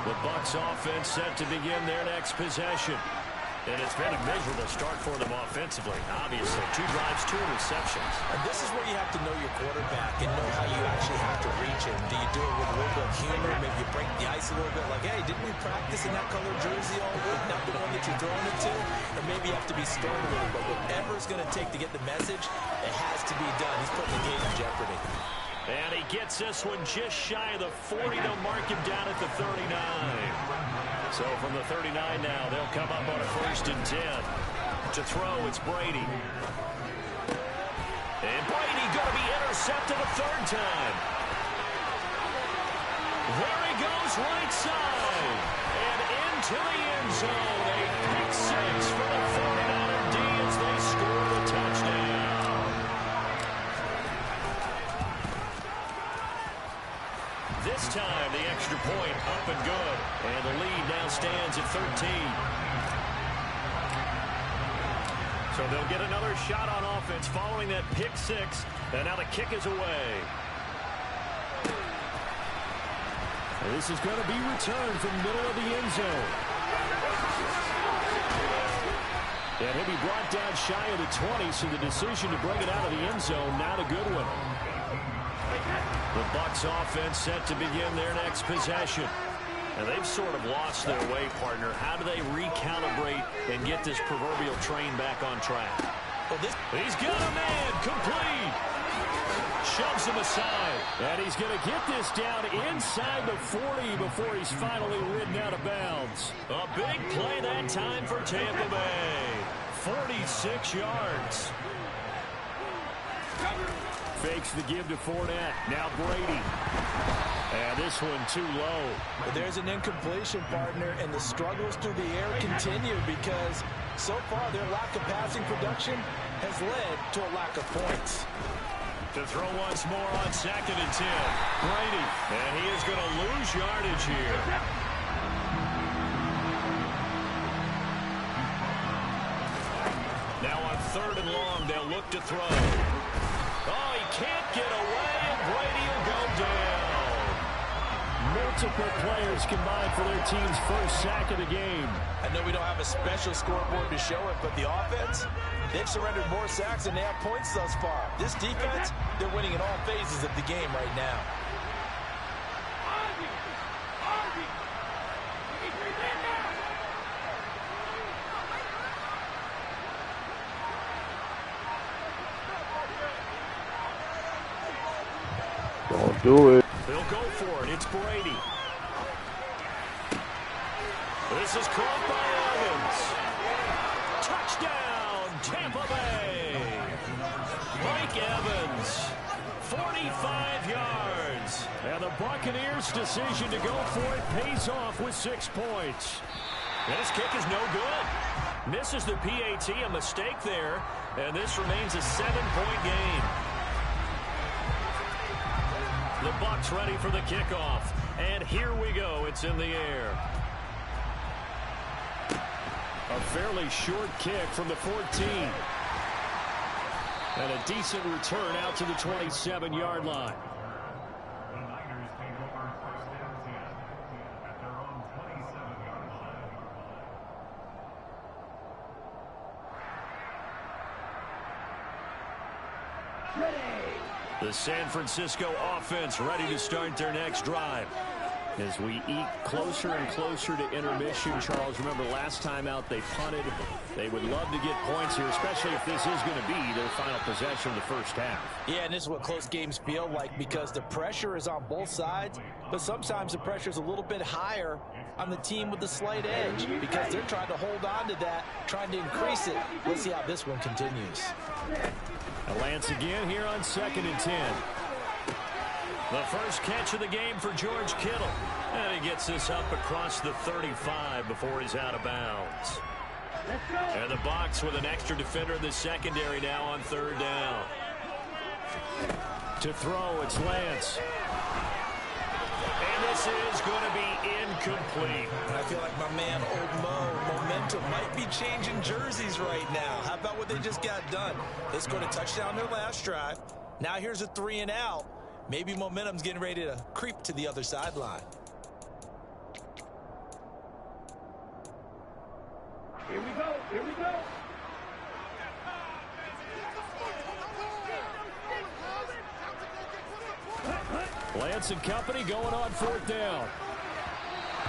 The Bucs offense set to begin their next possession. And it's been a miserable start for them offensively, obviously. Two drives, two interceptions. And this is where you have to know your quarterback and know how you actually have to reach him. Do you do it with a little bit of humor? Maybe you break the ice a little bit like, hey, didn't we practice in that color jersey all week? Not the one that you're throwing it to? Or maybe you have to be stern a little bit. Whatever it's going to take to get the message, it has to be done. He's putting the game in jeopardy. And he gets this one just shy of the 40. They'll mark him down at the 39. So from the 39 now, they'll come up on a first and 10. To throw, it's Brady. And Brady going to be intercepted a third time. There he goes right side. And into the end zone. A pick six for the 49er This time, the extra point up and good. And the lead now stands at 13. So they'll get another shot on offense following that pick six. And now the kick is away. This is going to be returned from middle of the end zone. And he'll be brought down shy of the 20, so the decision to bring it out of the end zone, not a good one. The Bucs offense set to begin their next possession. And they've sort of lost their way, partner. How do they recalibrate and get this proverbial train back on track? Well, this He's got a man complete. Shoves him aside. And he's going to get this down inside the 40 before he's finally ridden out of bounds. A big play that time for Tampa Bay. 46 yards. Fakes the give to Fournette. Now Brady. And this one too low. But there's an incompletion, partner, and the struggles through the air continue because so far their lack of passing production has led to a lack of points. To throw once more on second and 10. Brady. And he is going to lose yardage here. Now on third and long, they'll look to throw. Can't get away, and Brady will go down. Multiple players combined for their team's first sack of the game. I know we don't have a special scoreboard to show it, but the offense, they've surrendered more sacks than they have points thus far. This defense, they're winning in all phases of the game right now. Don't do it. They'll go for it. It's Brady. This is caught by Evans. Touchdown, Tampa Bay. Mike Evans, 45 yards. And the Buccaneers' decision to go for it pays off with six points. This kick is no good. Misses the PAT, a mistake there, and this remains a seven-point game. The Bucs ready for the kickoff, and here we go. It's in the air. A fairly short kick from the 14. And a decent return out to the 27-yard line. The San Francisco offense ready to start their next drive. As we eat closer and closer to intermission, Charles, remember last time out they punted. They would love to get points here, especially if this is going to be their final possession of the first half. Yeah, and this is what close games feel like because the pressure is on both sides, but sometimes the pressure is a little bit higher on the team with the slight edge because they're trying to hold on to that, trying to increase it. Let's see how this one continues. A Lance again here on second and 10. The first catch of the game for George Kittle. And he gets this up across the 35 before he's out of bounds. And the Bucs with an extra defender in the secondary now on third down. To throw, it's Lance. And this is going to be incomplete. And I feel like my man, Old Mo, momentum might be changing jerseys right now. How about what they just got done? They scored a touchdown their last drive. Now here's a three and out. Maybe momentum's getting ready to creep to the other sideline. Here we go. Here we go. Lance and company going on fourth down.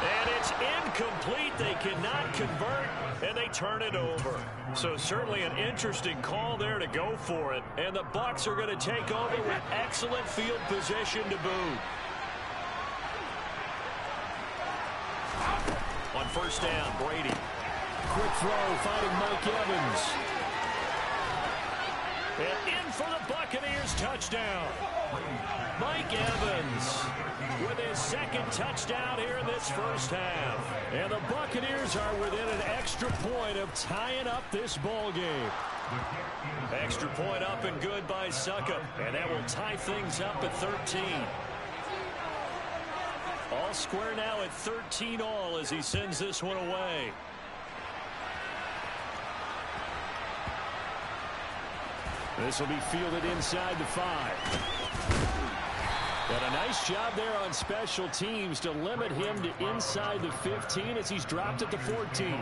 And it's incomplete. They cannot convert, and they turn it over. So certainly an interesting call there to go for it. And the Bucs are going to take over with excellent field position to boot. On first down, Brady. Quick throw, finding Mike Evans. And in for the Buccaneers touchdown. Mike Evans with his second touchdown here in this first half. And the Buccaneers are within an extra point of tying up this ball game. Extra point up and good by Succop. And that will tie things up at 13. All square now at 13 all as he sends this one away. This will be fielded inside the five. And a nice job there on special teams to limit him to inside the 15 as he's dropped at the 14.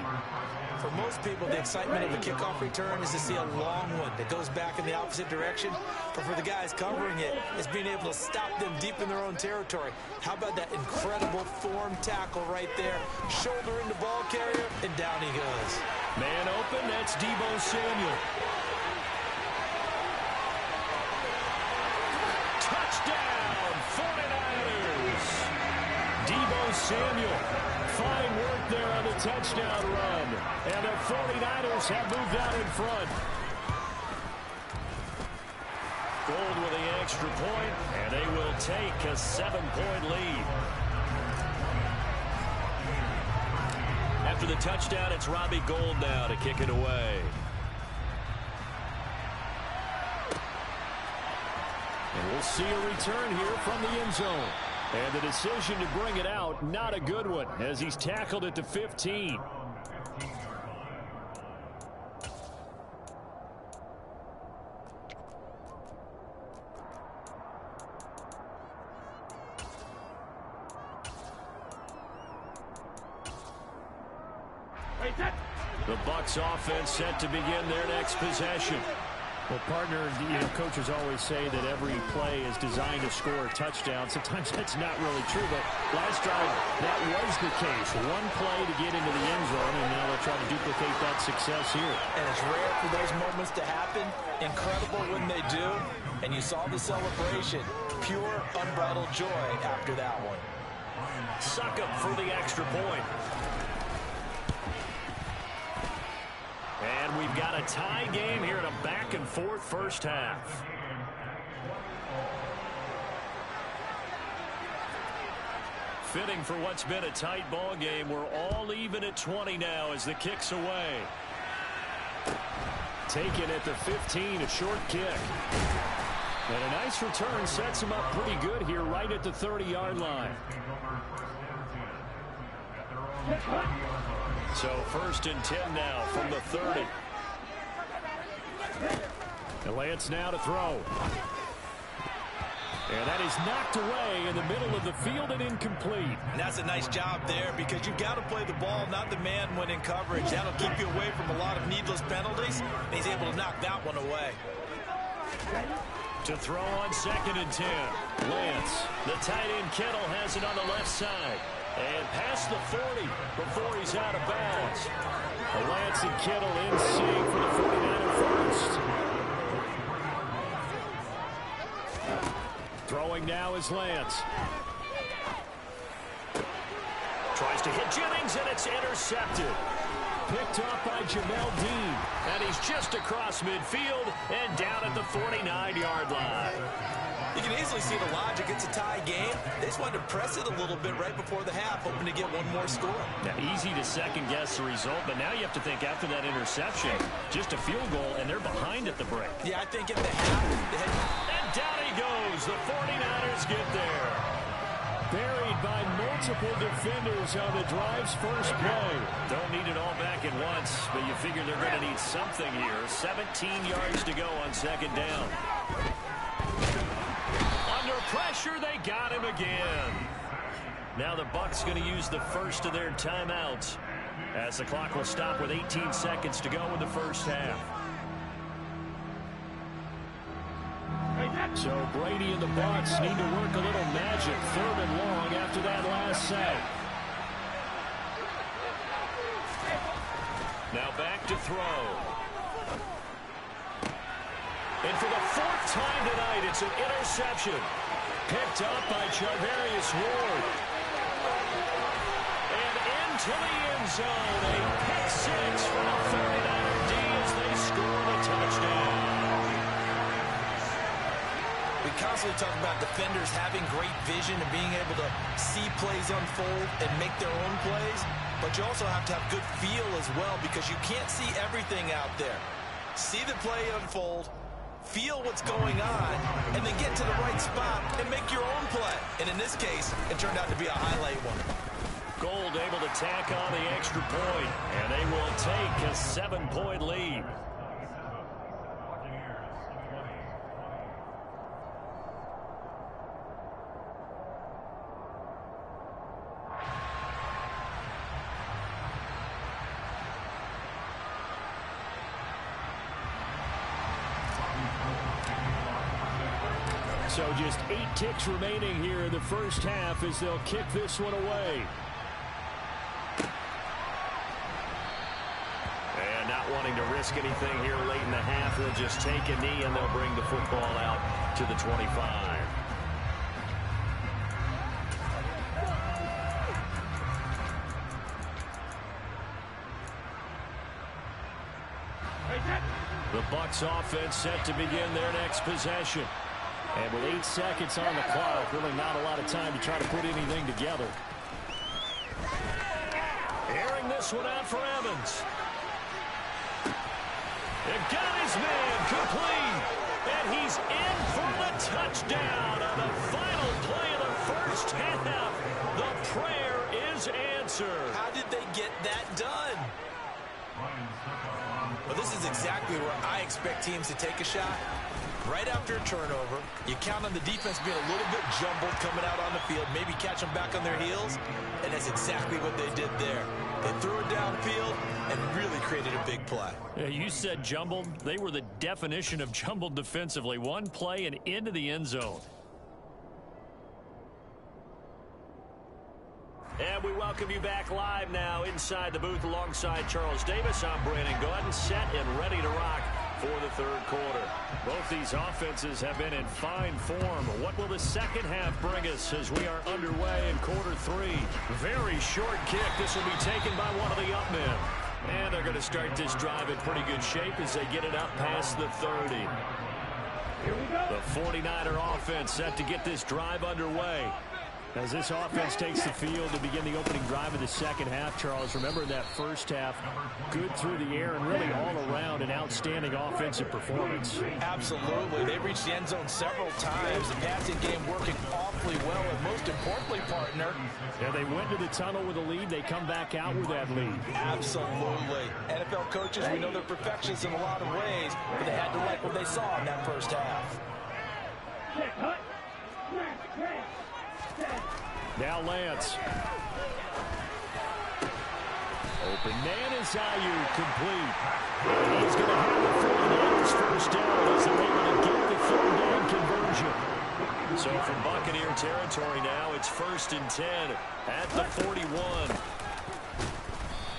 For most people, the excitement of the kickoff return is to see a long one that goes back in the opposite direction. But for the guys covering it, it, is being able to stop them deep in their own territory. How about that incredible form tackle right there? Shoulder into ball carrier, and down he goes. Man open, that's Deebo Samuel. Touchdown, 49ers. Deebo Samuel. Fine work there on the touchdown run. And the 49ers have moved out in front. Gould with the extra point, and they will take a seven-point lead. After the touchdown, it's Robbie Gould now to kick it away. And we'll see a return here from the end zone. And the decision to bring it out, not a good one, as he's tackled at the 15. The Bucs offense set to begin their next possession. Well, partner, you know, coaches always say that every play is designed to score a touchdown. Sometimes that's not really true, but last drive, that was the case. One play to get into the end zone, and now they'll try to duplicate that success here. And it's rare for those moments to happen. Incredible when they do. And you saw the celebration. Pure, unbridled joy after that one. Succop for the extra point. And we've got a tie game here in a back-and-forth first half. Fitting for what's been a tight ball game. We're all even at 20 now as the kick's away. Taken at the 15, a short kick. And a nice return sets him up pretty good here right at the 30-yard line. So first and 10 now from the 30. And Lance now to throw. And that is knocked away in the middle of the field and incomplete. And that's a nice job there because you've got to play the ball, not the man when in coverage. That'll keep you away from a lot of needless penalties. And he's able to knock that one away. To throw on second and 10. Lance, the tight end Kittle has it on the left side. And past the 40 before he's out of bounds. Lance and Kittle in sync for the 49er first. Throwing now is Lance. Tries to hit Jennings, and it's intercepted. Picked up by Jamel Dean. And he's just across midfield and down at the 49-yard line. You can easily see the logic. It's a tie game. They just wanted to press it a little bit right before the half, hoping to get one more score. Now, easy to second-guess the result, but now you have to think after that interception, just a field goal, and they're behind at the break. Yeah, I think at the half, they had... And down he goes. The 49ers get there. Buried by multiple defenders on the drive's first play. Don't need it all back at once, but you figure they're going to need something here. 17 yards to go on second down. Pressure, they got him again. Now the Bucs going to use the first of their timeouts. As the clock will stop with 18 seconds to go in the first half. So Brady and the Bucs need to work a little magic third and long after that last sack. Now back to throw. And for the fourth time tonight, it's an interception. Picked up by Charvarius Ward. And into the end zone, a pick six from a 49er D as they score the touchdown. We constantly talk about defenders having great vision and being able to see plays unfold and make their own plays, but you also have to have good feel as well because you can't see everything out there. See the play unfold, feel what's going on, and then get to the right spot and make your own play. And in this case, it turned out to be a highlight one. Gould able to tack on the extra point, and they will take a seven-point lead. So just eight ticks remaining here in the first half as they'll kick this one away. And not wanting to risk anything here late in the half, they'll just take a knee and they'll bring the football out to the 25. The Bucs offense set to begin their next possession. And with eight seconds on the clock, really not a lot of time to try to put anything together. Airing this one out for Evans. And got his man complete. And he's in for the touchdown on the final play of the first half. The prayer is answered. How did they get that done? Well, this is exactly where I expect teams to take a shot. Right after a turnover, you count on the defense being a little bit jumbled coming out on the field, maybe catch them back on their heels, and that's exactly what they did there. They threw it downfield and really created a big play. Yeah, you said jumbled. They were the definition of jumbled defensively. One play and into the end zone. And we welcome you back live now inside the booth alongside Charles Davis. I'm Brandon Gaudin, set and ready to rock for the third quarter. Both these offenses have been in fine form. What will the second half bring us as we are underway in quarter three? Very short kick. This will be taken by one of the up men. And they're going to start this drive in pretty good shape as they get it up past the 30. The 49er offense set to get this drive underway. As this offense takes the field to begin the opening drive of the second half, Charles, remember that first half, good through the air and really all around an outstanding offensive performance. Absolutely. They reached the end zone several times. The passing game working awfully well, and most importantly, partner. Yeah, they went to the tunnel with a lead. They come back out with that lead. Absolutely. NFL coaches, we know they're perfectionists in a lot of ways, but they had to like what they saw in that first half. Now Lance. Open man is Aiyuk complete. He's going to have the 49ers first down as they're able to get the third down conversion. So from Buccaneer territory now, it's first and 10 at the 41.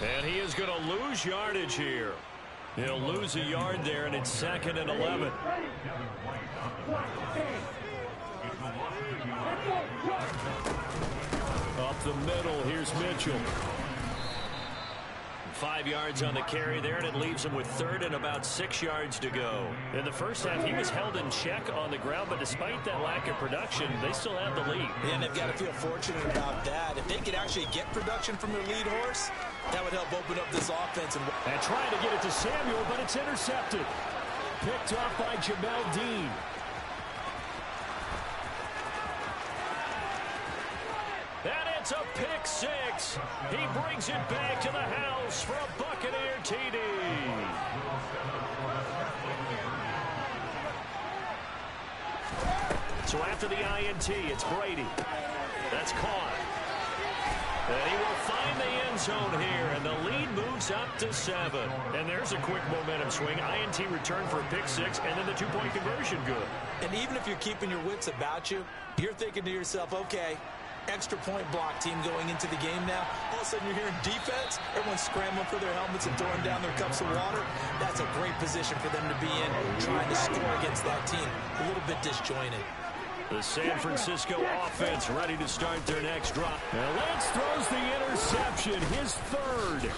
And he is going to lose yardage here. He'll lose a yard there, and it's second and 11. Up the middle, here's Mitchell. Five yards on the carry there, and it leaves him with third and about six yards to go. In the first half, he was held in check on the ground, but despite that lack of production, they still have the lead. And they've got to feel fortunate about that. If they could actually get production from their lead horse, that would help open up this offense. And, and trying to get it to Samuel, but it's intercepted. Picked off by Jamel Dean. It's a pick six. He brings it back to the house for a Buccaneer TD. So after the INT, it's Brady. That's caught. And he will find the end zone here, and the lead moves up to seven. And there's a quick momentum swing. INT return for a pick six, and then the two-point conversion good. And even if you're keeping your wits about you, you're thinking to yourself, okay, extra point block team going into the game now. All of a sudden you're hearing defense. Everyone's scrambling for their helmets and throwing down their cups of water. That's a great position for them to be in, trying to score against that team. A little bit disjointed. The San Francisco offense ready to start their next drop. And Lance throws the interception, his third.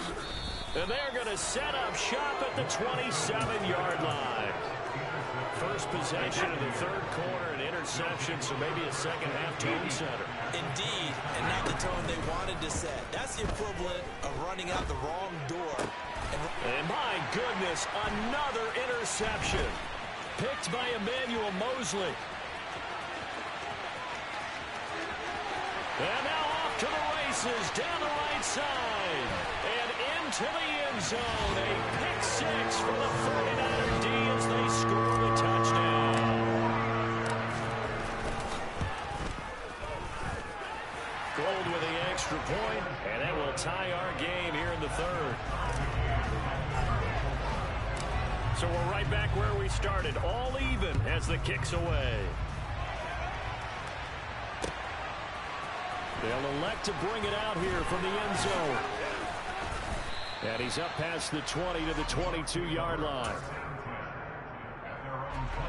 And they're going to set up shop at the 27-yard line. First possession of the third quarter, an interception, so maybe a second-half tone setter. Indeed, and not the tone they wanted to set. That's the equivalent of running out the wrong door. And, and my goodness, another interception. Picked by Emmanuel Moseley. And now off to the races, down the right side, and into the end zone. A pick six for the 49er D as they score Gould with the extra point, and that will tie our game here in the third. So we're right back where we started, all even as the kick's away. They'll elect to bring it out here from the end zone. And he's up past the 20 to the 22-yard line.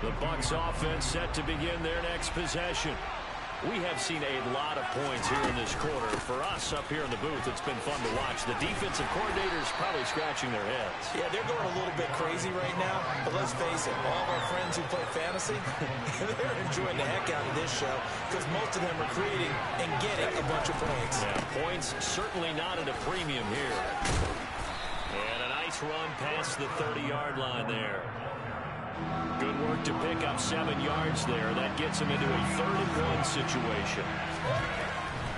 The Bucs offense set to begin their next possession. We have seen a lot of points here in this quarter. For us up here in the booth, it's been fun to watch. The defensive coordinators probably scratching their heads. Yeah, they're going a little bit crazy right now. But let's face it, all of our friends who play fantasy, they're enjoying the heck out of this show because most of them are creating and getting a bunch of points. Yeah, points certainly not at a premium here. And a nice run past the 30-yard line there. Good work to pick up seven yards there. That gets him into a third and one situation.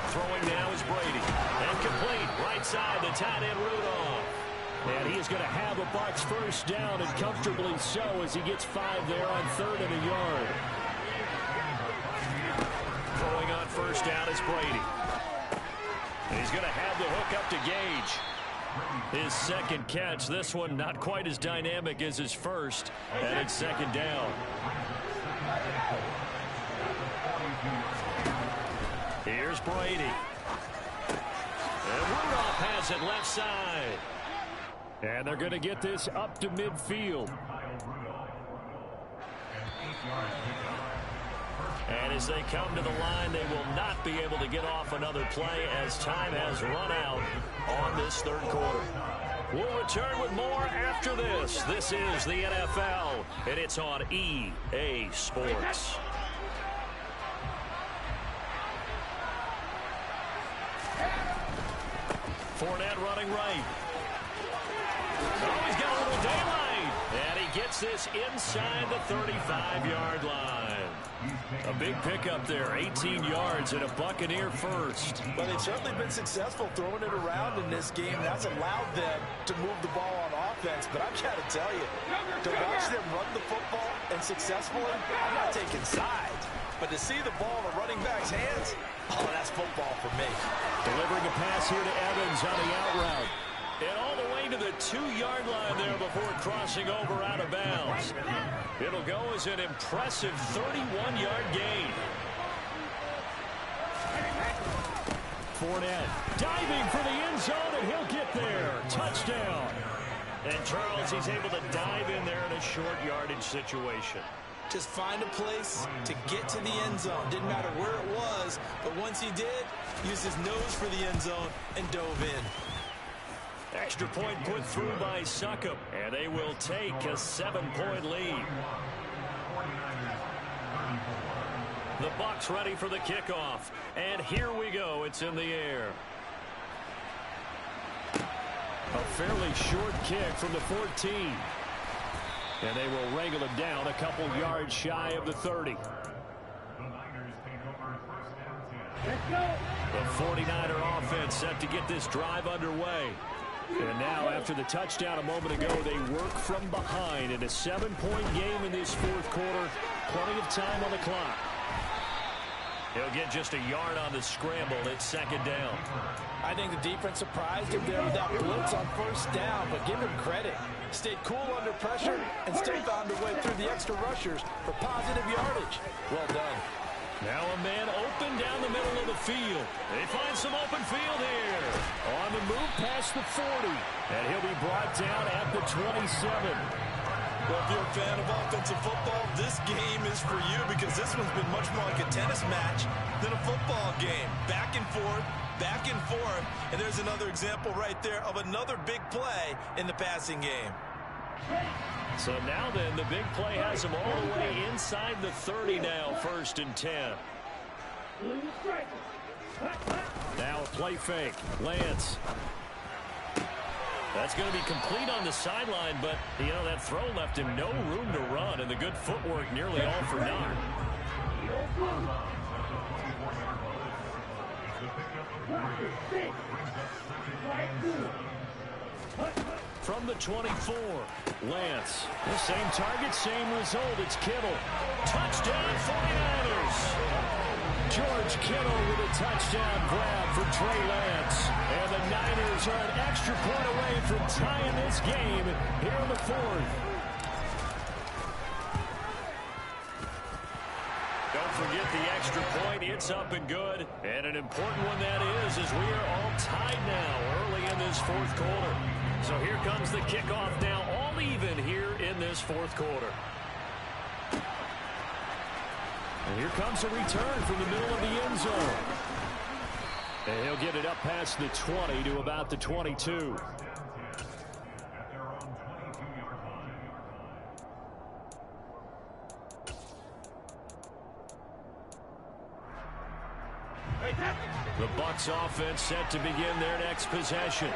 Throwing now is Brady. And complete. Right side, the tight end Rudolph. And he is going to have a Bucs first down, and comfortably so as he gets five there on third and a yard. Throwing on first down is Brady. And he's going to have the hook up to Gage. His second catch, this one not quite as dynamic as his first, and it's second down. Here's Brady. And Rudolph has it left side. And they're going to get this up to midfield. And as they come to the line, they will not be able to get off another play as time has run out on this third quarter. We'll return with more after this. This is the NFL, and it's on EA Sports. Fournette running right. Oh, he's got a little daylight. And he gets this inside the 35-yard line. A big pickup there, 18 yards and a Buccaneer first. But they've certainly been successful throwing it around in this game. That's allowed them to move the ball on offense. But I've got to tell you, to watch them run the football and successfully, I'm not taking sides. But to see the ball in the running back's hands, oh, that's football for me. Delivering a pass here to Evans on the out route. And all the way to the two-yard line there before crossing over out of bounds. It'll go as an impressive 31-yard gain. Fournette diving for the end zone, and he'll get there. Touchdown. And Charles, he's able to dive in there in a short yardage situation. Just find a place to get to the end zone. Didn't matter where it was, but once he did, used his nose for the end zone and dove in. Extra point put through by Succop, and they will take a seven-point lead. The Bucs ready for the kickoff, and here we go. It's in the air. A fairly short kick from the 14. And they will wrangle him down a couple yards shy of the 30. The 49er offense set to get this drive underway. And now, after the touchdown a moment ago, they work from behind in a seven-point game in this fourth quarter. Plenty of time on the clock. He'll get just a yard on the scramble. It's second down. I think the defense surprised him there with that blitz on first down, but give him credit. Stayed cool under pressure and still found a way through the extra rushers for positive yardage. Well done. Now a man open down the middle of the field. They find some open field here. On the move past the 40. And he'll be brought down at the 27. Well, if you're a fan of offensive football, this game is for you because this one's been much more like a tennis match than a football game. Back and forth, back and forth, and there's another example right there of another big play in the passing game. So now then, the big play has him all the way inside the 30 now, first and 10. Now a play fake. Lance that's going to be complete on the sideline, but, you know, that throw left him no room to run, and the good footwork nearly all for naught. From the 24, Lance. The same target, same result. It's Kittle. Touchdown, 49ers. George Kittle with a touchdown grab for Trey Lance. And the Niners are an extra point away from tying this game here in the fourth. Don't forget the extra point. It's up and good. And an important one that is, as we are all tied now early in this fourth quarter. So here comes the kickoff now, all even here in this fourth quarter. And here comes a return from the middle of the end zone. And he'll get it up past the 20 to about the 22. The Bucs offense set to begin their next possession.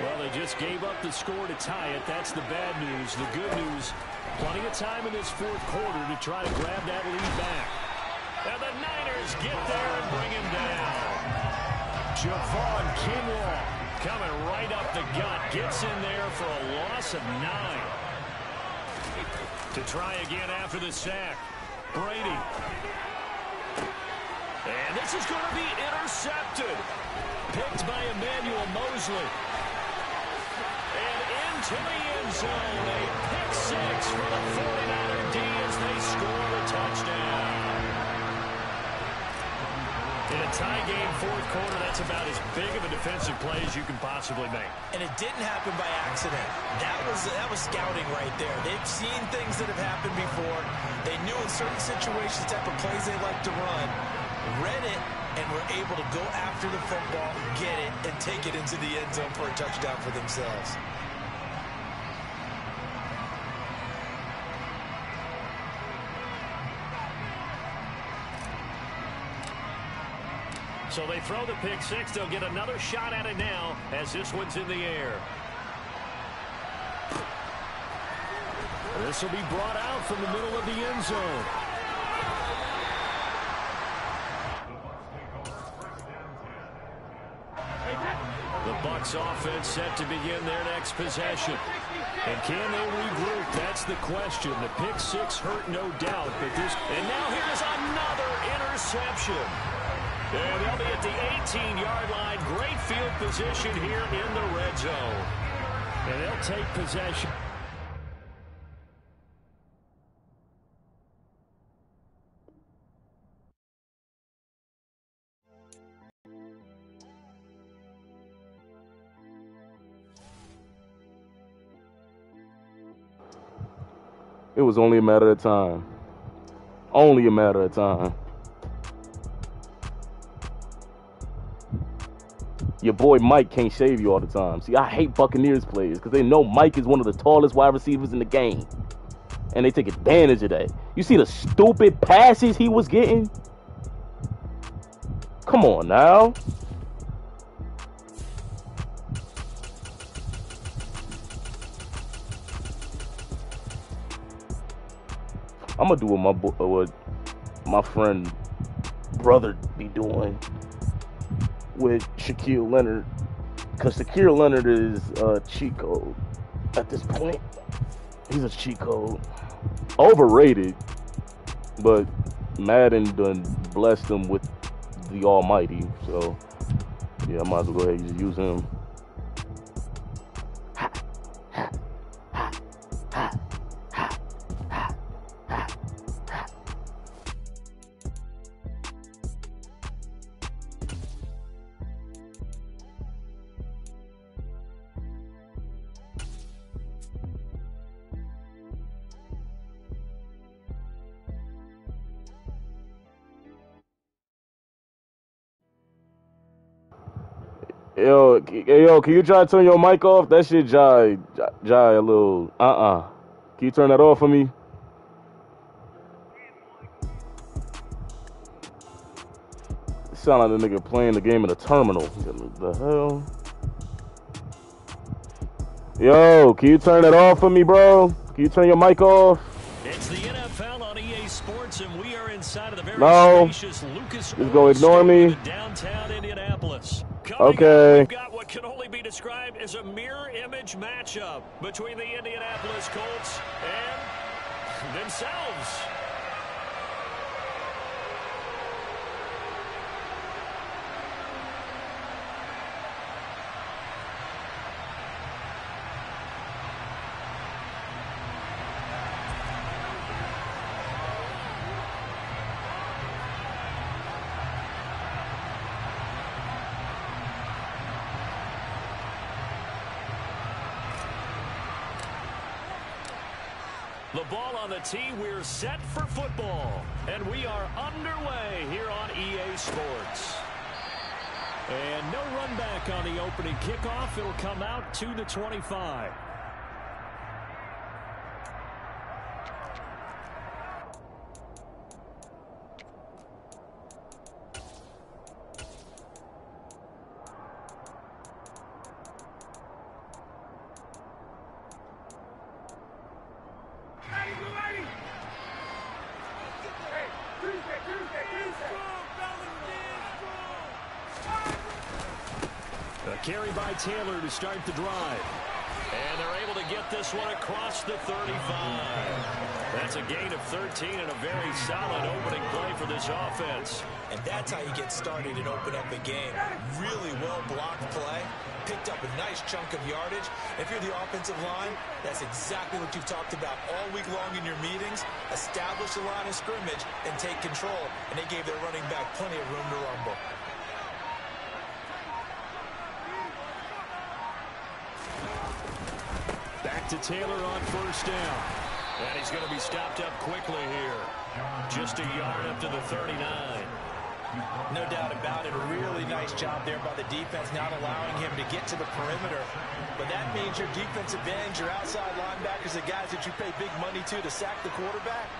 Well, they just gave up the score to tie it. That's the bad news. The good news, plenty of time in this fourth quarter to try to grab that lead back. And the Niners get there and bring him down. Javon Kinlaw coming right up the gut. Gets in there for a loss of nine. To try again after the sack. Brady. And this is going to be intercepted. Picked by Emmanuel Moseley. Into the end zone. A pick six for the 49er D as they score a touchdown. In a tie game fourth quarter, that's about as big of a defensive play as you can possibly make. And it didn't happen by accident. That was that was scouting right there. They've seen things that have happened before. They knew in certain situations type of plays they like to run, read it, and were able to go after the football, get it, and take it into the end zone for a touchdown for themselves. So they throw the pick six. They'll get another shot at it now as this one's in the air. This will be brought out from the middle of the end zone. The Bucs offense set to begin their next possession. And can they regroup? That's the question. The pick six hurt, no doubt. But this, and now here's another interception. And they'll be at the 18-yard line. Great field position here in the red zone. And they'll take possession. It was only a matter of time. Only a matter of time. Your boy Mike can't shave you all the time. See, I hate Buccaneers players because they know Mike is one of the tallest wide receivers in the game. And they take advantage of that. You see the stupid passes he was getting? Come on now. I'm gonna do what my bo- what my friend brother be doing with Shaquille Leonard, because Shaquille Leonard is a cheat code at this point. He's a cheat code, overrated, but Madden done blessed him with the Almighty. So yeah, I might as well go ahead and use him. Hey, yo, can you try to turn your mic off? That shit jai, jai a little. Uh uh Can you turn that off for me? Sound like the nigga playing the game in the terminal. What the hell? Yo, can you turn that off for me, bro? Can you turn your mic off? It's the NFL on EA Sports, and we are inside of the very No. spacious Lucas Just go ignore me. Downtown Indianapolis. Coming up, Okay. we've got what can only as a mirror image matchup between the Indianapolis Colts and themselves. The ball on tee. We're set for football. And we are underway here on EA Sports. And no run back on the opening kickoff. It'll come out to the 25. A carry by Taylor to start the drive. And they're able to get this one across the 35. That's a gain of 13 and a very solid opening play for this offense. And that's how you get started and open up the game. Really well blocked play. Picked up a nice chunk of yardage. If you're the offensive line, that's exactly what you've talked about all week long in your meetings. Establish the line of scrimmage and take control. And they gave their running back plenty of room to rumble. To Taylor on first down. And he's going to be stopped up quickly here. Just a yard up to the 39. No doubt about it. A really nice job there by the defense, not allowing him to get to the perimeter. But that means your defensive ends, your outside linebackers, the guys that you pay big money to to sack the quarterback,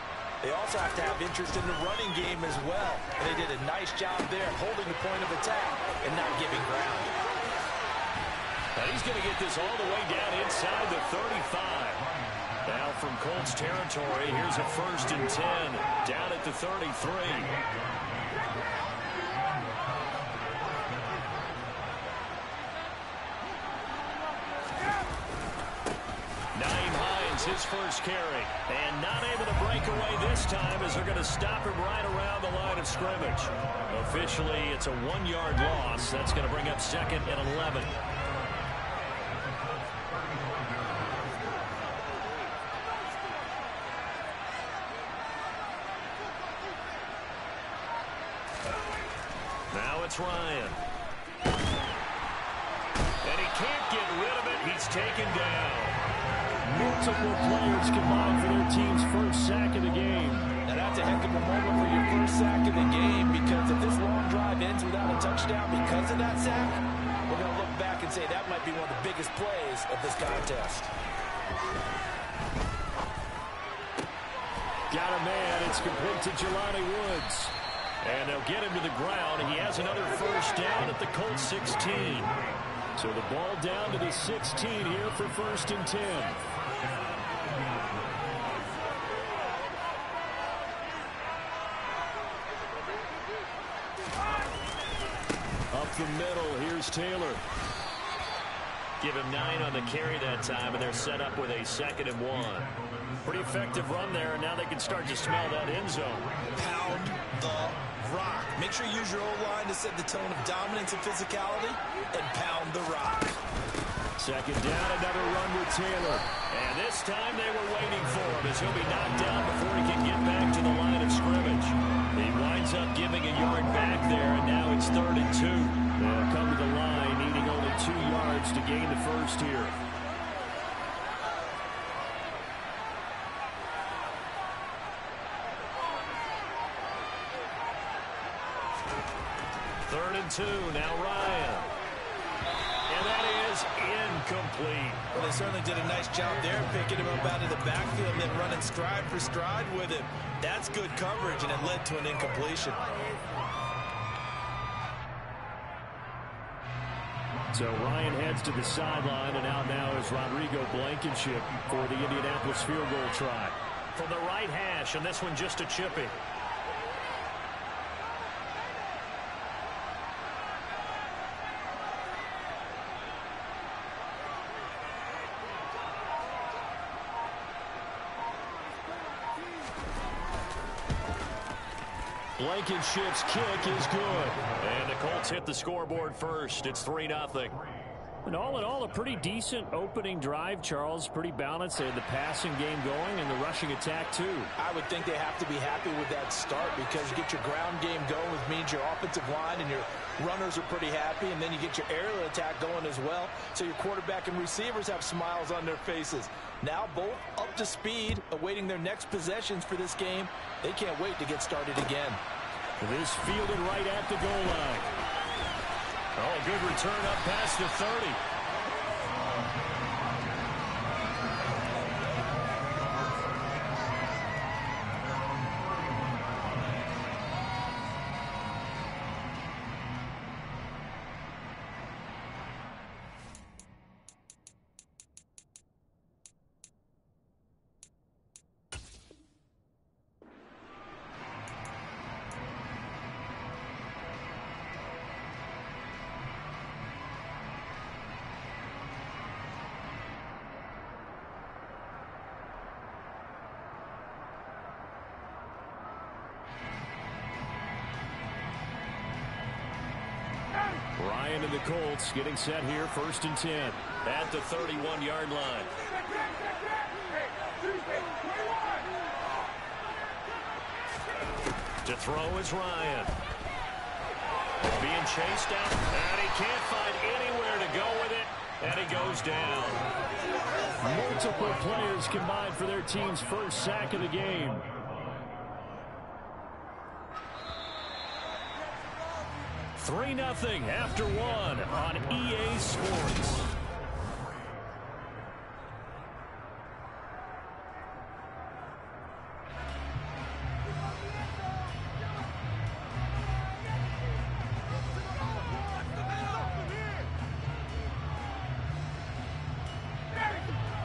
they also have to have interest in the running game as well. And they did a nice job there holding the point of attack and not giving ground. And he's going to get this all the way down inside the 35. Now from Colts territory, here's a first and 10 down at the 33. Nyheim Hines, his first carry. And not able to break away this time as they're going to stop him right around the line of scrimmage. Officially, it's a one-yard loss. That's going to bring up second and 11. Set up with a second and one. Pretty effective run there, and now they can start to smell that end zone. Pound the rock. Make sure you use your O-line to set the tone of dominance and physicality, and pound the rock. Second down, another run with Taylor. And this time they were waiting for him as he'll be knocked down before he can get back to the line of scrimmage. He winds up giving a yard back there, and now it's third and two. They'll come to the line, needing only two yards to gain the first here. Third and two, now Ryan. And that is incomplete. Well, they certainly did a nice job there, picking him up out of the backfield and then running stride for stride with him. That's good coverage, and it led to an incompletion. So Ryan heads to the sideline, and out now is Rodrigo Blankenship for the Indianapolis field goal try. From the right hash, and this one just a chippy. Blankenship's kick is good. And the Colts hit the scoreboard first. It's 3-0. And all in all, a pretty decent opening drive, Charles. Pretty balanced. They had the passing game going and the rushing attack, too. I would think they have to be happy with that start because you get your ground game going, which means your offensive line and your runners are pretty happy, and then you get your aerial attack going as well. So your quarterback and receivers have smiles on their faces. Now both up to speed, awaiting their next possessions for this game. They can't wait to get started again. This fielded right at the goal line. Oh, good return up past the 30. Ryan and the Colts getting set here, first and 10. At the 31-yard line. To throw is Ryan. Being chased down, and he can't find anywhere to go with it, and he goes down. Multiple players combined for their team's first sack of the game. Three nothing after one on EA Sports.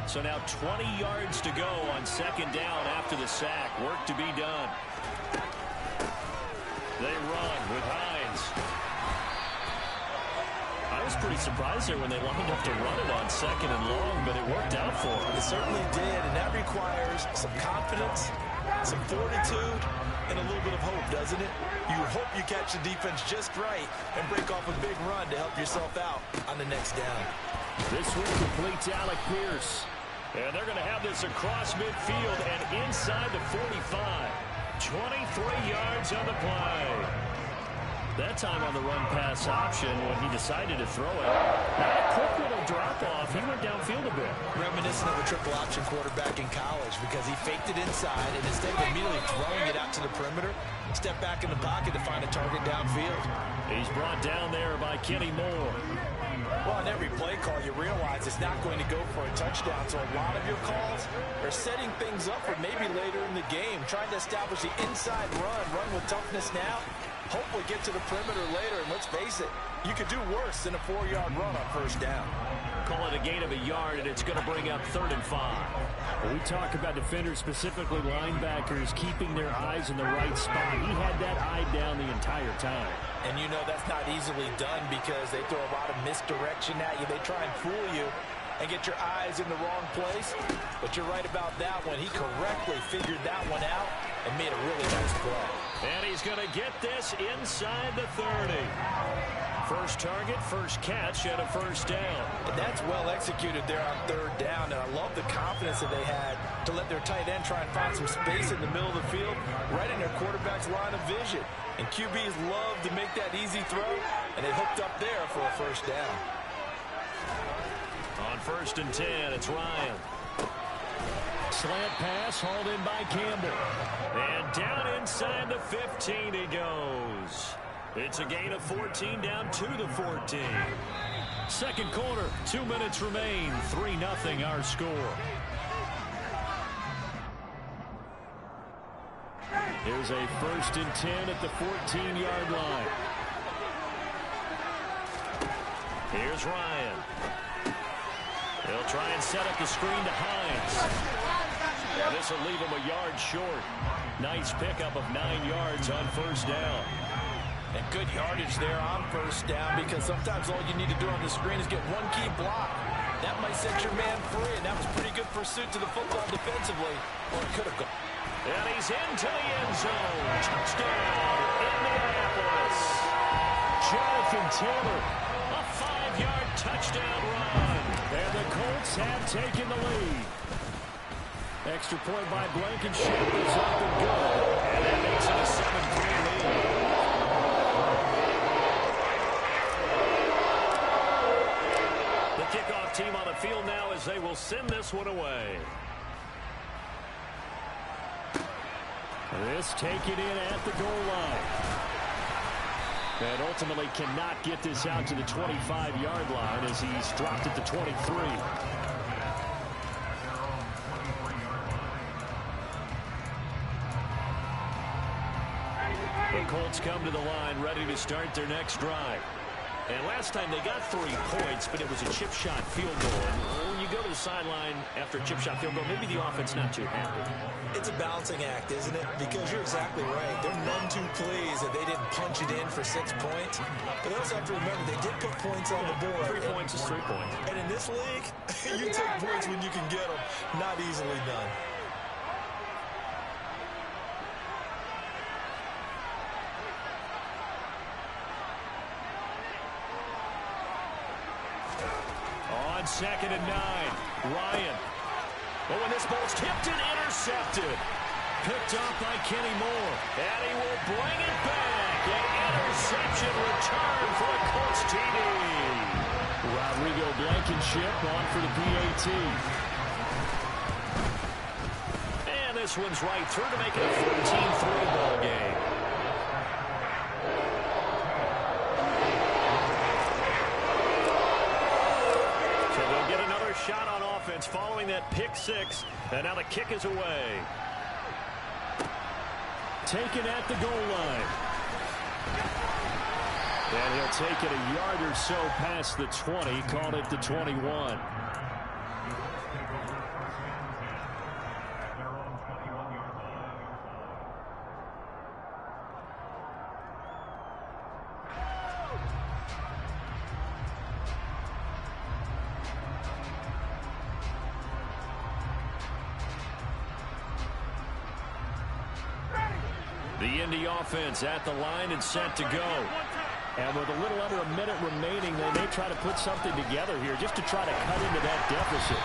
So now 20 yards to go on second down after the sack. Work to be done. They run with Hines. I was pretty surprised there when they lined up to run it on second and long, but it worked out for them. It certainly did, and that requires some confidence, some fortitude, and a little bit of hope, doesn't it? You hope you catch the defense just right and break off a big run to help yourself out on the next down. This one completes Alec Pierce. And they're going to have this across midfield and inside the 45. 23 yards on the play. That time on the run pass option when he decided to throw it. Not a quick little drop off. He went downfield a bit. Reminiscent of a triple option quarterback in college because he faked it inside and instead of immediately throwing it out to the perimeter, step back in the pocket to find a target downfield. He's brought down there by Kenny Moore. Well, on every play call, you realize it's not going to go for a touchdown, so a lot of your calls are setting things up for maybe later in the game, trying to establish the inside run, run with toughness now, hopefully get to the perimeter later, and let's face it, you could do worse than a four-yard run on first down. call it a gain of a yard, and it's going to bring up third and five. When we talk about defenders, specifically linebackers, keeping their eyes in the right spot. He had that eye down the entire time. And you know that's not easily done because they throw a lot of misdirection at you. They try and fool you and get your eyes in the wrong place. But you're right about that one. He correctly figured that one out and made a really nice play. And he's going to get this inside the 30. First target, first catch, and a first down. And that's well executed there on third down. And I love the confidence that they had to let their tight end try and find some space in the middle of the field, right in their quarterback's line of vision. And QBs love to make that easy throw, and they hooked up there for a first down. On first and 10, it's Ryan. Slant pass hauled in by Campbell. And down inside the 15 he goes. It's a gain of 14 down to the 14. Second quarter, two minutes remain. 3-0 our score. Here's a first and 10 at the 14-yard line. Here's Ryan. He'll try and set up the screen to Hines. Yeah, this will leave him a yard short. Nice pickup of nine yards on first down. And good yardage there on first down because sometimes all you need to do on the screen is get one key block. That might set your man free, and that was pretty good pursuit to the football defensively. Or it could have gone. And he's into the end zone. Touchdown, Indianapolis. Jonathan Taylor. A five-yard touchdown run. And the Colts have taken the lead. Extra point by Blankenship is up and good. And that makes it a 7-3 lead. The kickoff team on the field now as they will send this one away. This taken in at the goal line. And ultimately cannot get this out to the 25-yard line as he's dropped at the 23. Colts come to the line ready to start their next drive. And last time they got three points, but it was a chip shot field goal. And when you go to the sideline after a chip shot field goal, maybe the offense not too happy. It's a balancing act, isn't it? Because you're exactly right. They're none too pleased that they didn't punch it in for six points. But they also have to remember they did put points on the board. Three points is three points. And in this league, you take points when you can get them. Not easily done. On second and nine, Ryan. But when this ball's tipped and intercepted. Picked up by Kenny Moore. And he will bring it back. An interception return for a Colts TD. Rodrigo Blankenship on for the PAT. And this one's right through to make it a 14-3 ball game. So they'll get another shot following that pick six. And now the kick is away. Taken at the goal line. And he'll take it a yard or so past the 20, called it the 21. Offense at the line and set to go. And with a little under a minute remaining, they may try to put something together here just to try to cut into that deficit.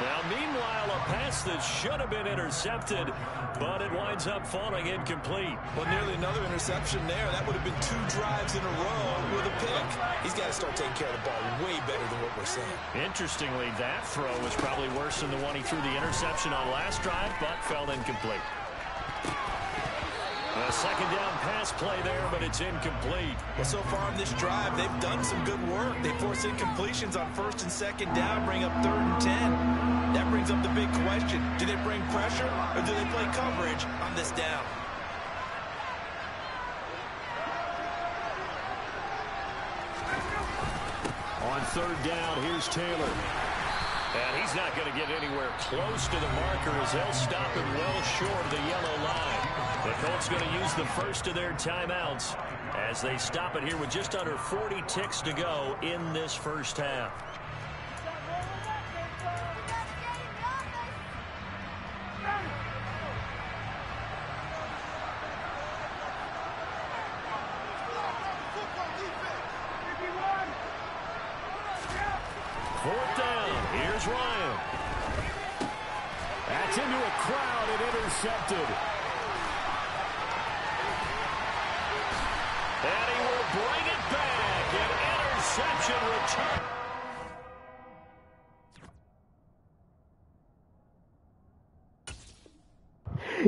Now, meanwhile, a pass that should have been intercepted, but it winds up falling incomplete. Well, nearly another interception there. That would have been two drives in a row with a pick. He's got to start taking care of the ball way better than what we're seeing. Interestingly, that throw was probably worse than the one he threw the interception on last drive, but fell incomplete. A second down pass play there, but it's incomplete. Well, so far on this drive, they've done some good work. They force incompletions on first and second down, bring up third and ten. That brings up the big question. Do they bring pressure or do they play coverage on this down? On third down. Here's Taylor. And he's not going to get anywhere close to the marker as they'll stop him well short of the yellow line. The Colts going to use the first of their timeouts as they stop it here with just under 40 ticks to go in this first half.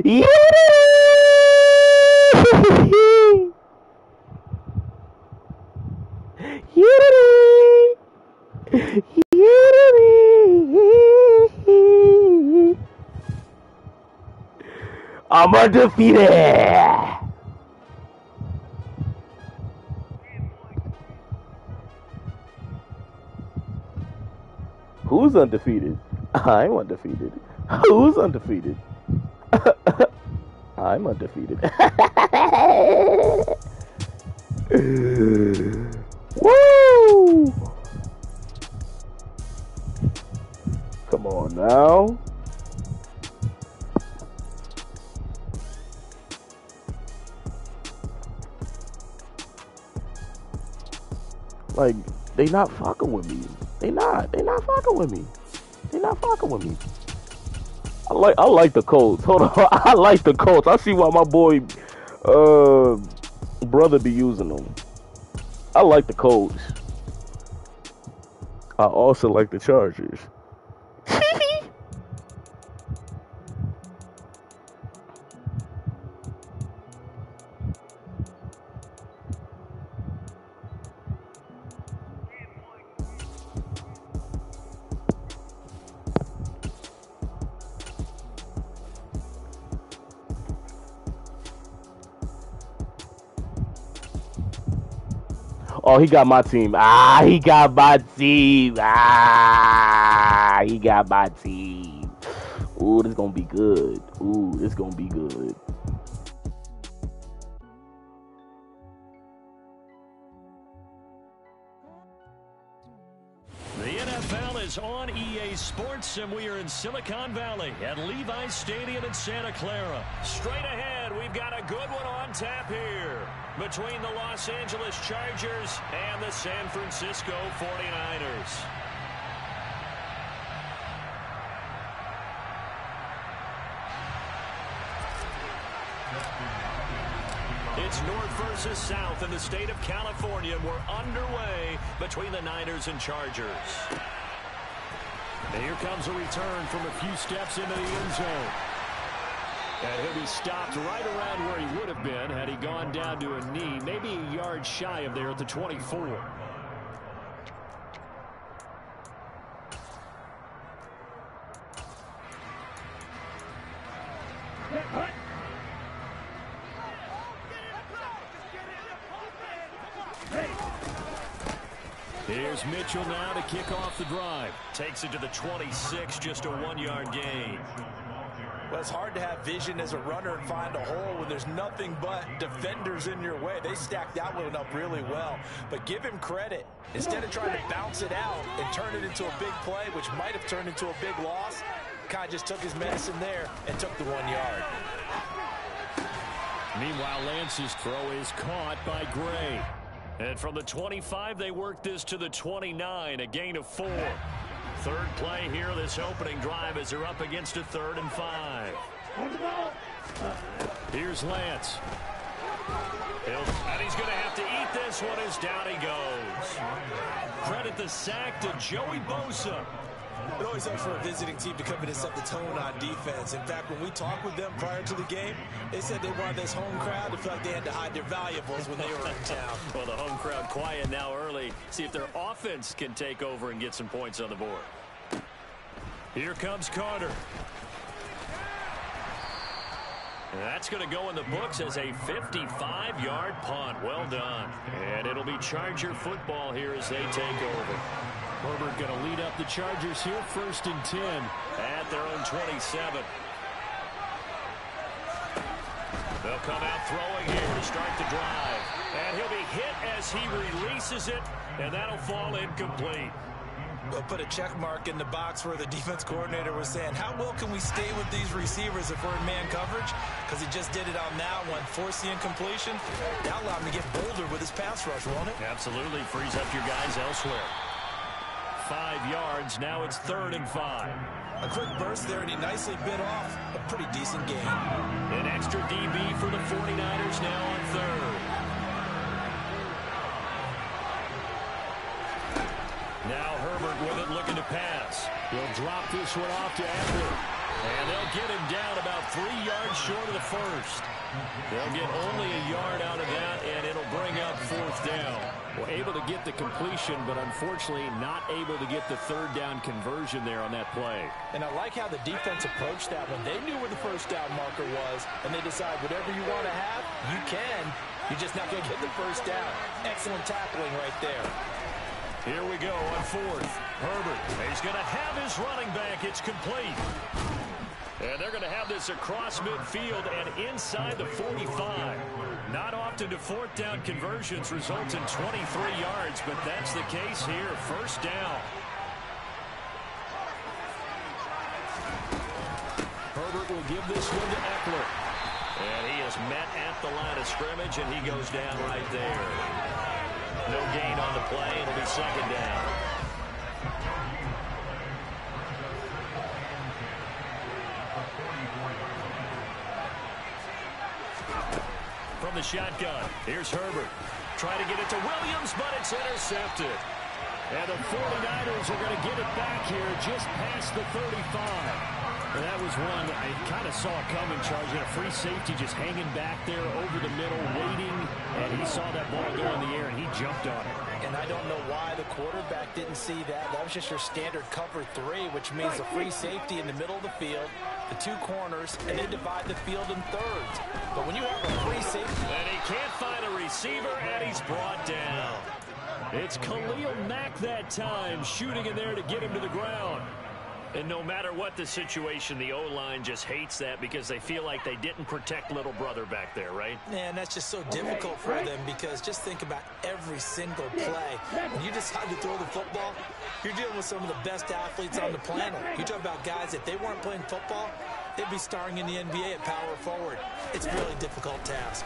I'm undefeated. Who's undefeated? I'm undefeated. Who's undefeated? I'm undefeated. Woo! Come on now. Like, they not fucking with me. They not. They not fucking with me. They not fucking with me. I like I like the Colts. Hold on. I like the Colts. I see why my boy uh brother be using them. I like the Colts. I also like the Chargers. Oh, he got my team. Ah, he got my team. Ah, he got my team. Ooh, this gonna be good. Ooh, this gonna be good. The NFL is on Sports, and we are in Silicon Valley at Levi's Stadium in Santa Clara. Straight ahead, we've got a good one on tap here between the Los Angeles Chargers and the San Francisco 49ers. It's north versus south in the state of California. We're underway between the Niners and Chargers. And here comes a return from a few steps into the end zone. And he'll be stopped right around where he would have been had he gone down to a knee, maybe a yard shy of there at the 24. Mitchell now to kick off the drive. Takes it to the 26, just a one-yard gain. Well, it's hard to have vision as a runner and find a hole when there's nothing but defenders in your way. They stacked that one up really well. But give him credit. Instead of trying to bounce it out and turn it into a big play, which might have turned into a big loss, kind of just took his medicine there and took the one yard. Meanwhile, Lance's throw is caught by Gray. And from the 25, they work this to the 29, a gain of four. Third play here, this opening drive as they're up against a third and five. Here's Lance. He'll, and he's going to have to eat this one as down he goes. Credit the sack to Joey Bosa. It always helps for a visiting team to come in and set the tone on defense. In fact, when we talked with them prior to the game, they said they wanted this home crowd to feel like they had to hide their valuables when they were in town. Well, the home crowd quiet now early. See if their offense can take over and get some points on the board. Here comes Carter. That's going to go in the books as a 55-yard punt. Well done. And it'll be Charger football here as they take over. Herbert going to lead up the Chargers here, first and 10. At their own 27. They'll come out throwing here to start the drive. And he'll be hit as he releases it, and that'll fall incomplete. We'll put a check mark in the box where the defense coordinator was saying, how well can we stay with these receivers if we're in man coverage? Because he just did it on that one, force the incompletion. That allowed him to get bolder with his pass rush, won't it? Absolutely. Frees up your guys elsewhere. Five yards. Now it's third and five. A quick burst there, and he nicely bit off a pretty decent game. An extra DB for the 49ers now on third. Now Herbert with it looking to pass. He'll drop this one off to Ekeler. And they'll get him down about three yards short of the first. They'll get only a yard out of that, and it'll bring up fourth down. Well, able to get the completion, but unfortunately not able to get the third down conversion there on that play. And I like how the defense approached that one. They knew where the first down marker was, and they decide whatever you want to have, you can. You're just not going to get the first down. Excellent tackling right there. Here we go on fourth. Herbert, he's going to have his running back. It's complete. And they're going to have this across midfield and inside the 45. Not often do fourth down conversions result in 23 yards, but that's the case here. First down. Herbert will give this one to Ekeler. And he is met at the line of scrimmage, and he goes down right there. No gain on the play. It'll be second down. From the shotgun, here's Herbert. Try to get it to Williams, but it's intercepted. And the 49ers are going to get it back here just past the 35. And that was one I kind of saw coming, had a free safety just hanging back there over the middle, waiting, and he saw that ball go in the air, and he jumped on it. And I don't know why the quarterback didn't see that. That was just your standard cover three, which means a free safety in the middle of the field, the two corners, and they divide the field in thirds. But when you have a free safety... And he can't find a receiver, and he's brought down. It's Khalil Mack that time, shooting in there to get him to the ground. And no matter what the situation, the O-line just hates that because they feel like they didn't protect little brother back there, right? Man, that's just so difficult for them because just think about every single play. When you decide to throw the football, you're dealing with some of the best athletes on the planet. You talk about guys, if they weren't playing football, they'd be starring in the NBA at power forward. It's a really difficult task.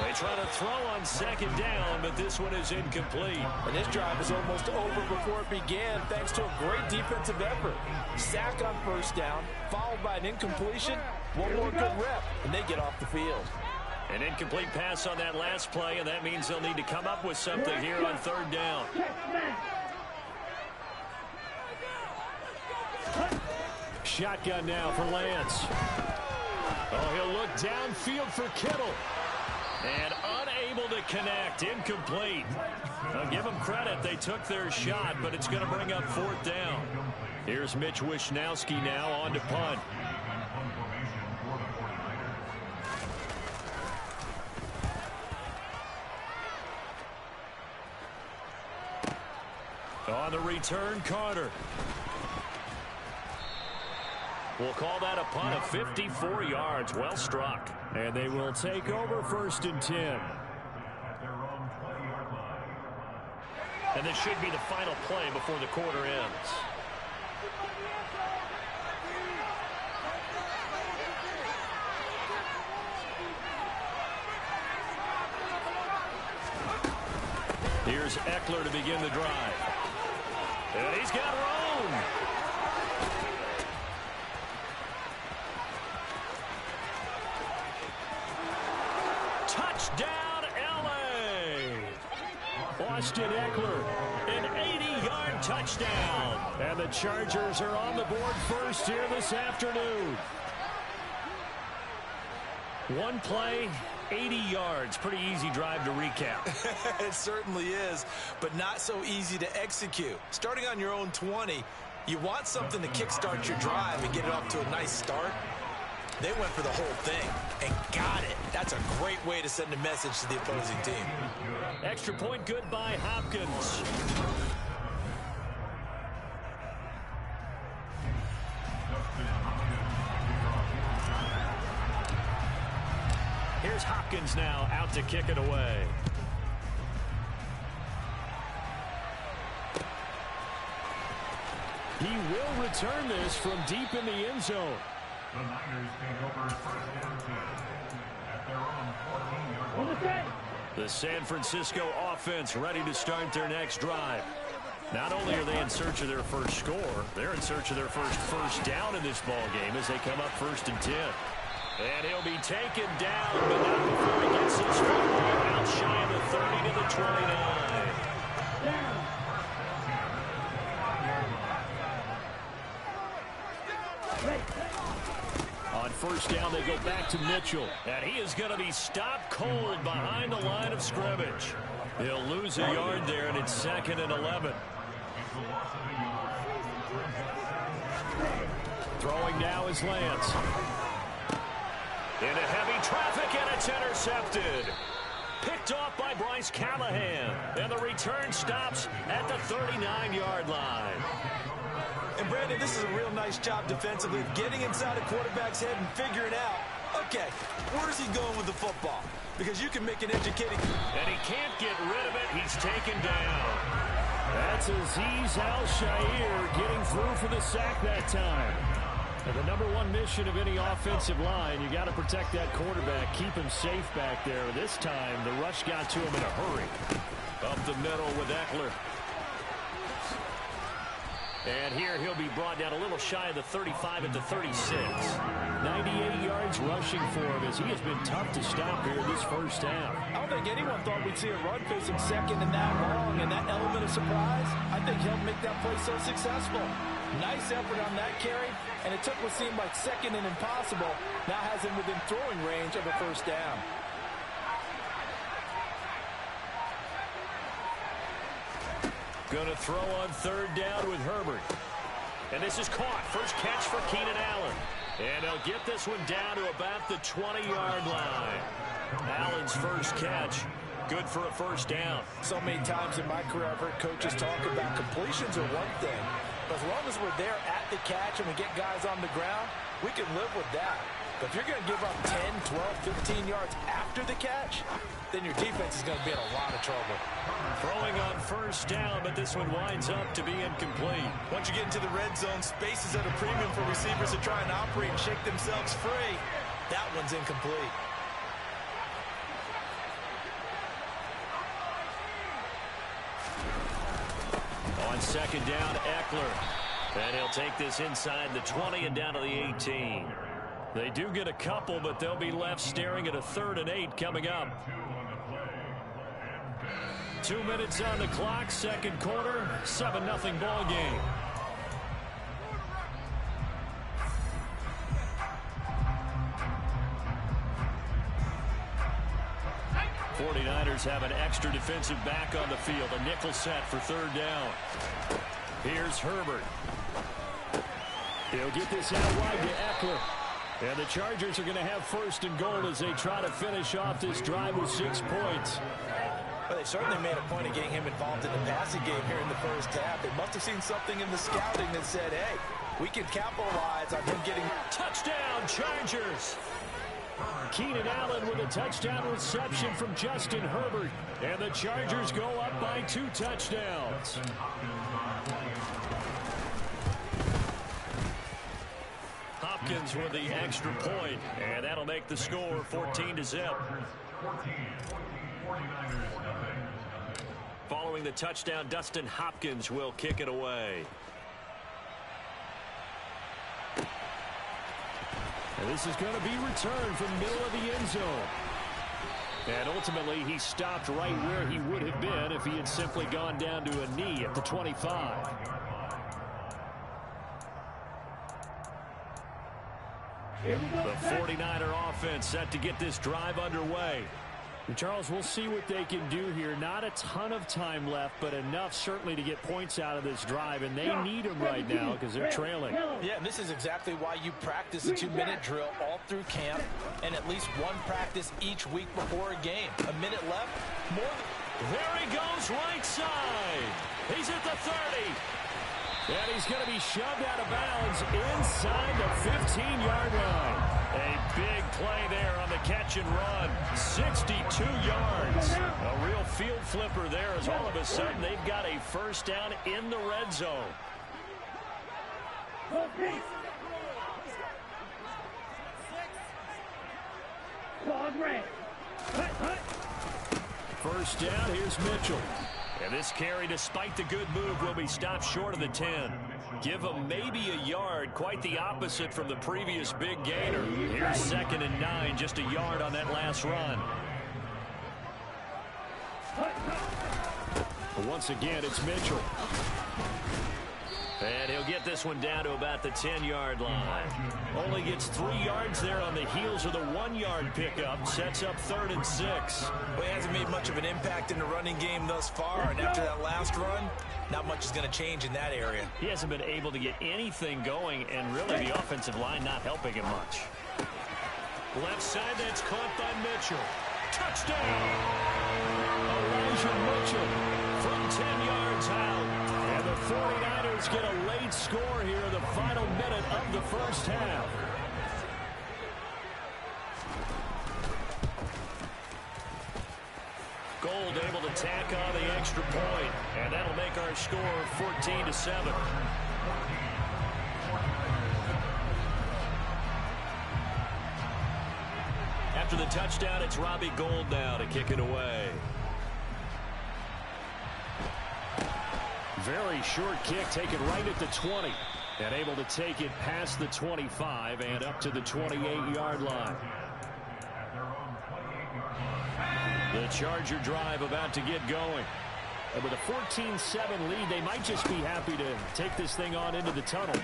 They try to throw on second down, but this one is incomplete. And this drive is almost over before it began thanks to a great defensive effort. Sack on first down, followed by an incompletion, one more good rep, and they get off the field. An incomplete pass on that last play, and that means they'll need to come up with something here on third down. Shotgun now for Lance. Oh, he'll look downfield for Kittle. And unable to connect. Incomplete. I'll give them credit. They took their shot, but it's going to bring up fourth down. Here's Mitch Wishnowsky now on to punt. On the return, Carter. We'll call that a punt of 54 yards. Well struck. And they will take over first and 10. And this should be the final play before the quarter ends. Here's Ekeler to begin the drive. And he's got room. Touchdown, L.A. Austin Ekeler, an 80-yard touchdown. And the Chargers are on the board first here this afternoon. One play, 80 yards. Pretty easy drive to recap. it certainly is, but not so easy to execute. Starting on your own 20, you want something to kickstart your drive and get it off to a nice start. They went for the whole thing and got it. That's a great way to send a message to the opposing team. Extra point good by Hopkins. Here's Hopkins now out to kick it away. He will return this from deep in the end zone. The Niners take over at their own 14-yard The San Francisco offense ready to start their next drive. Not only are they in search of their first score, they're in search of their first first down in this ball game as they come up first and 10. And he'll be taken down, but not before he gets his football out shy of the 30 to the 29. On first down, they go back to Mitchell. And he is going to be stopped cold behind the line of scrimmage. He'll lose a yard there, and it's second and 11. Throwing now is Lance. Into heavy traffic, and it's intercepted. Picked off by Bryce Callahan. And the return stops at the 39-yard line. And Brandon, this is a real nice job defensively, of getting inside a quarterback's head and figuring out, okay, where's he going with the football? Because you can make an educated... And he can't get rid of it. He's taken down. That's Azeez Al-Shaair getting through for the sack that time. And the number one mission of any offensive line, you got to protect that quarterback, keep him safe back there. This time, the rush got to him in a hurry. Up the middle with Ekeler. And here he'll be brought down a little shy of the 35 at the 36. 98 yards rushing for him as he has been tough to stop here this first half. I don't think anyone thought we'd see a run facing second and that long, and that element of surprise, I think helped make that play so successful. Nice effort on that carry, and it took what seemed like second and impossible, now has him within throwing range of a first down. Going to throw on third down with Herbert. And this is caught. First catch for Keenan Allen. And he'll get this one down to about the 20-yard line. Allen's first catch. Good for a first down. So many times in my career, I've heard coaches talk about completions are one thing, but as long as we're there at the catch and we get guys on the ground, we can live with that. But if you're going to give up 10, 12, 15 yards after the catch, then your defense is going to be in a lot of trouble. Throwing on first down, but this one winds up to be incomplete. Once you get into the red zone, space is at a premium for receivers to try and operate and shake themselves free. That one's incomplete. On second down, Ekeler. And he'll take this inside the 20 and down to the 18. They do get a couple, but they'll be left staring at a third and eight coming up. Two minutes on the clock, second quarter, 7-0 ball game. 49ers have an extra defensive back on the field. A nickel set for third down. Here's Herbert. He'll get this out wide to Ekeler. And the Chargers are going to have first and goal as they try to finish off this drive with six points. Well, they certainly made a point of getting him involved in the passing game here in the first half. They must have seen something in the scouting that said, hey, we can capitalize on him getting... Touchdown, Chargers! Keenan Allen with a touchdown reception from Justin Herbert. And the Chargers go up by two touchdowns. Hopkins with the extra point, and that'll make the score 14 to zip. Following the touchdown, Dustin Hopkins will kick it away. And this is going to be returned from middle of the end zone. And ultimately, he stopped right where he would have been if he had simply gone down to a knee at the 25. The 49er offense set to get this drive underway. Charles, we'll see what they can do here. Not a ton of time left, but enough certainly to get points out of this drive, and they need them right now because they're trailing. Yeah, this is exactly why you practice a two-minute drill all through camp and at least one practice each week before a game. A minute left, more There he goes right side. He's at the 30. And he's going to be shoved out of bounds inside the 15-yard line. A big play there on the catch and run. 62 yards. A real field flipper there as all of a sudden they've got a first down in the red zone. First down, here's Mitchell. And this carry, despite the good move, will be stopped short of the 10. Give him maybe a yard, quite the opposite from the previous big gainer. Here's second and nine, just a yard on that last run. Once again, it's Mitchell. And he'll get this one down to about the 10-yard line. Only gets three yards there on the heels of the one-yard pickup. Sets up third and six. Well, he hasn't made much of an impact in the running game thus far, and after that last run, not much is going to change in that area. He hasn't been able to get anything going, and really the offensive line not helping him much. Left side, that's caught by Mitchell. Touchdown! Elijah Mitchell From 10 yards out. And the 49ers get a late score here in the final minute of the first half. Gould able to tack on the extra point, and that'll make our score 14 to 7. After the touchdown, it's Robbie Gould now to kick it away. Very short kick taken right at the 20. And able to take it past the 25 and up to the 28-yard line. The Charger drive about to get going. And with a 14-7 lead, they might just be happy to take this thing on into the tunnel.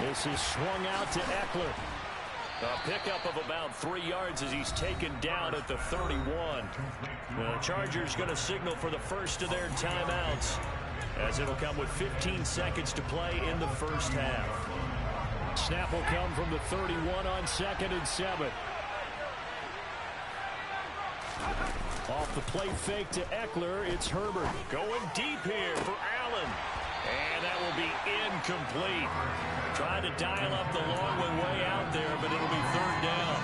This is swung out to Ekeler. A pickup of about three yards as he's taken down at the 31. The Chargers going to signal for the first of their timeouts as it'll come with 15 seconds to play in the first half. Snap will come from the 31 on second and seven. Off the play fake to Ekeler, it's Herbert. Going deep here for Allen. And that will be incomplete. Trying to dial up the long one way out there, but it'll be third down.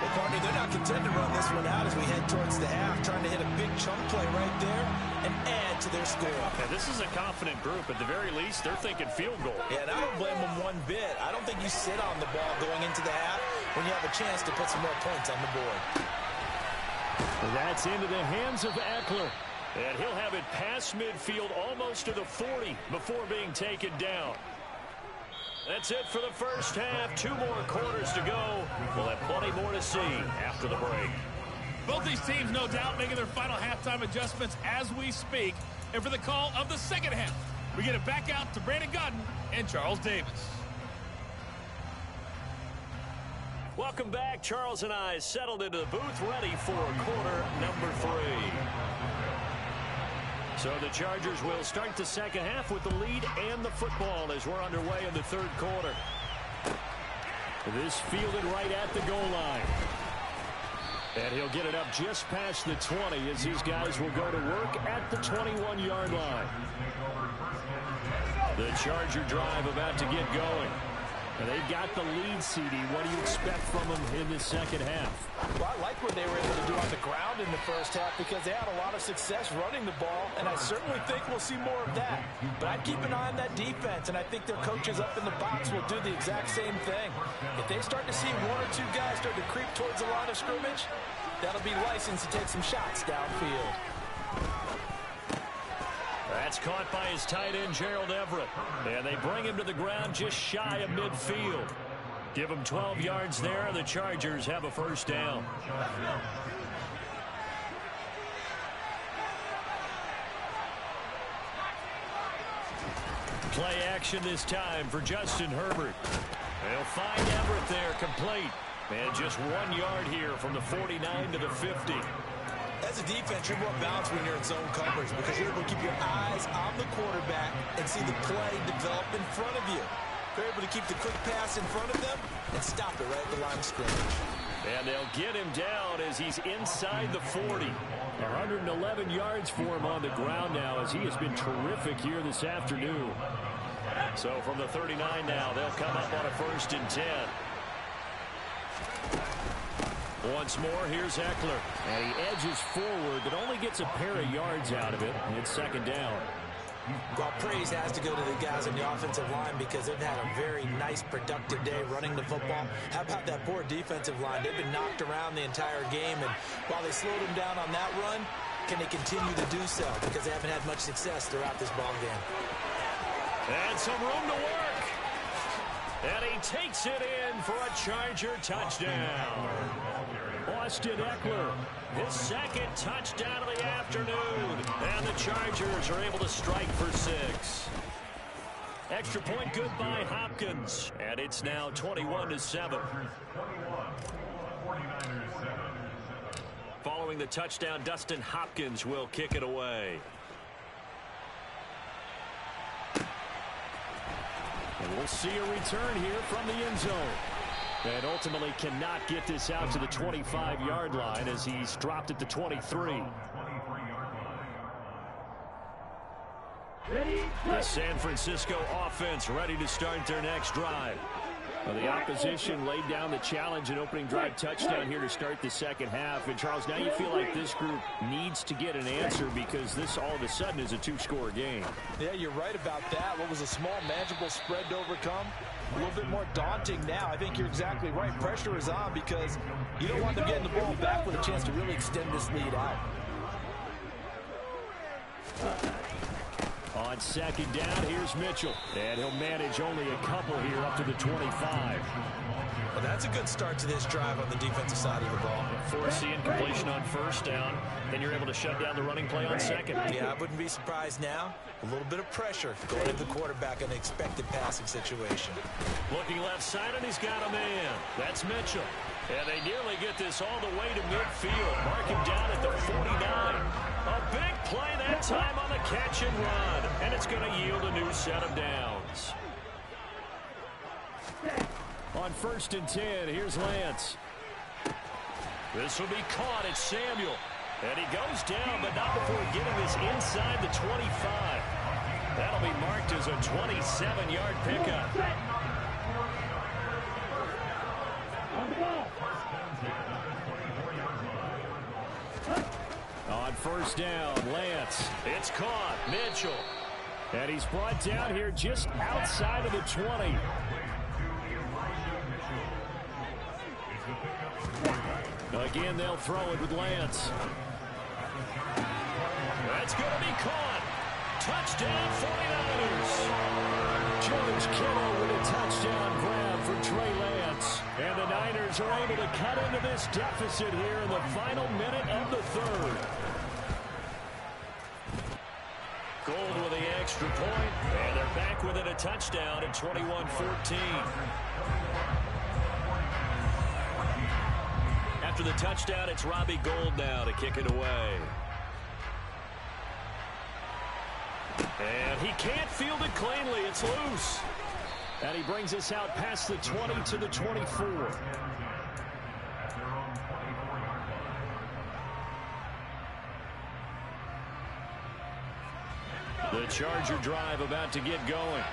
Well, partner, they're not content to run this one out as we head towards the half, trying to hit a big chunk play right there add to their score. Yeah, this is a confident group. At the very least, they're thinking field goal. Yeah, and I don't blame them one bit. I don't think you sit on the ball going into the half when you have a chance to put some more points on the board. That's into the hands of Ekeler. And he'll have it past midfield almost to the 40 before being taken down. That's it for the first half. Two more quarters to go. We'll have plenty more to see after the break. Both these teams, no doubt, making their final halftime adjustments as we speak. And for the call of the second half, we get it back out to Brandon Gaudin and Charles Davis. Welcome back. Charles and I settled into the booth ready for quarter number three. So the Chargers will start the second half with the lead and the football as we're underway in the third quarter. This fielded right at the goal line. And he'll get it up just past the 20 as these guys will go to work at the 21-yard line. The Charger drive about to get going. They've got the lead, CD. What do you expect from them in the second half? Well, I like what they were able to do on the ground in the first half because they had a lot of success running the ball, and I certainly think we'll see more of that. But I'd keep an eye on that defense, and I think their coaches up in the box will do the exact same thing. If they start to see one or two guys start to creep towards the line of scrimmage, that'll be license to take some shots downfield. That's caught by his tight end, Gerald Everett. And they bring him to the ground just shy of midfield. Give him 12 yards there. The Chargers have a first down. Play action this time for Justin Herbert. They'll find Everett there complete. And just one yard here from the 49 to the 50. As a defense, you're more balanced when you're in zone coverage because you're able to keep your eyes on the quarterback and see the play develop in front of you. They're able to keep the quick pass in front of them and stop it right at the line of scrimmage. And they'll get him down as he's inside the 40. 111 yards for him on the ground now as he has been terrific here this afternoon. So from the 39 now, they'll come up on a first and 10. Once more, here's Ekeler. And he edges forward, but only gets a pair of yards out of it. And it's second down. Well, praise has to go to the guys on the offensive line because they've had a very nice, productive day running the football. How about that poor defensive line? They've been knocked around the entire game, and while they slowed them down on that run, can they continue to do so? Because they haven't had much success throughout this ball game. And some room to work. And he takes it in for a Charger touchdown. Austin Ekeler, His second touchdown of the afternoon. And the Chargers are able to strike for six. Extra point good by Hopkins. And it's now 21 to 7. Following the touchdown, Dustin Hopkins will kick it away. And we'll see a return here from the end zone. And ultimately cannot get this out to the 25-yard line as he's dropped at the 23. The San Francisco offense ready to start their next drive. Well, the opposition laid down the challenge and opening drive touchdown here to start the second half. And, Charles, now you feel like this group needs to get an answer because this all of a sudden is a two-score game. Yeah, you're right about that. What was a small, manageable spread to overcome? A little bit more daunting now. I think you're exactly right. Pressure is on because you don't want them getting the ball back with a chance to really extend this lead out. On second down, here's Mitchell. And he'll manage only a couple here up to the 25. Well, that's a good start to this drive on the defensive side of the ball. Force the incompletion on first down. Then you're able to shut down the running play on second. Yeah, I wouldn't be surprised now. A little bit of pressure going into the quarterback in an expected passing situation. Looking left side, and he's got a man. That's Mitchell. And they nearly get this all the way to midfield. Mark him down at the 49. A big play that time on the catch and run. And it's going to yield a new set of downs. On first and 10, here's Lance. This will be caught. It's Samuel. And he goes down, but not before getting this inside the 25. That'll be marked as a 27-yard pickup. On first down, Lance. It's caught. Mitchell. And he's brought down here just outside of the 20. Again, they'll throw it with Lance. That's going to be caught. Touchdown 49ers. George Kittle with a touchdown grab for Trey Lance. And the Niners are able to cut into this deficit here in the final minute of the third. Gould with the extra point, and they're back within a touchdown at 21-14. After the touchdown, it's Robbie Gould now to kick it away. And he can't field it cleanly. It's loose. And he brings us out past the 20 to the 24. Charger drive about to get going.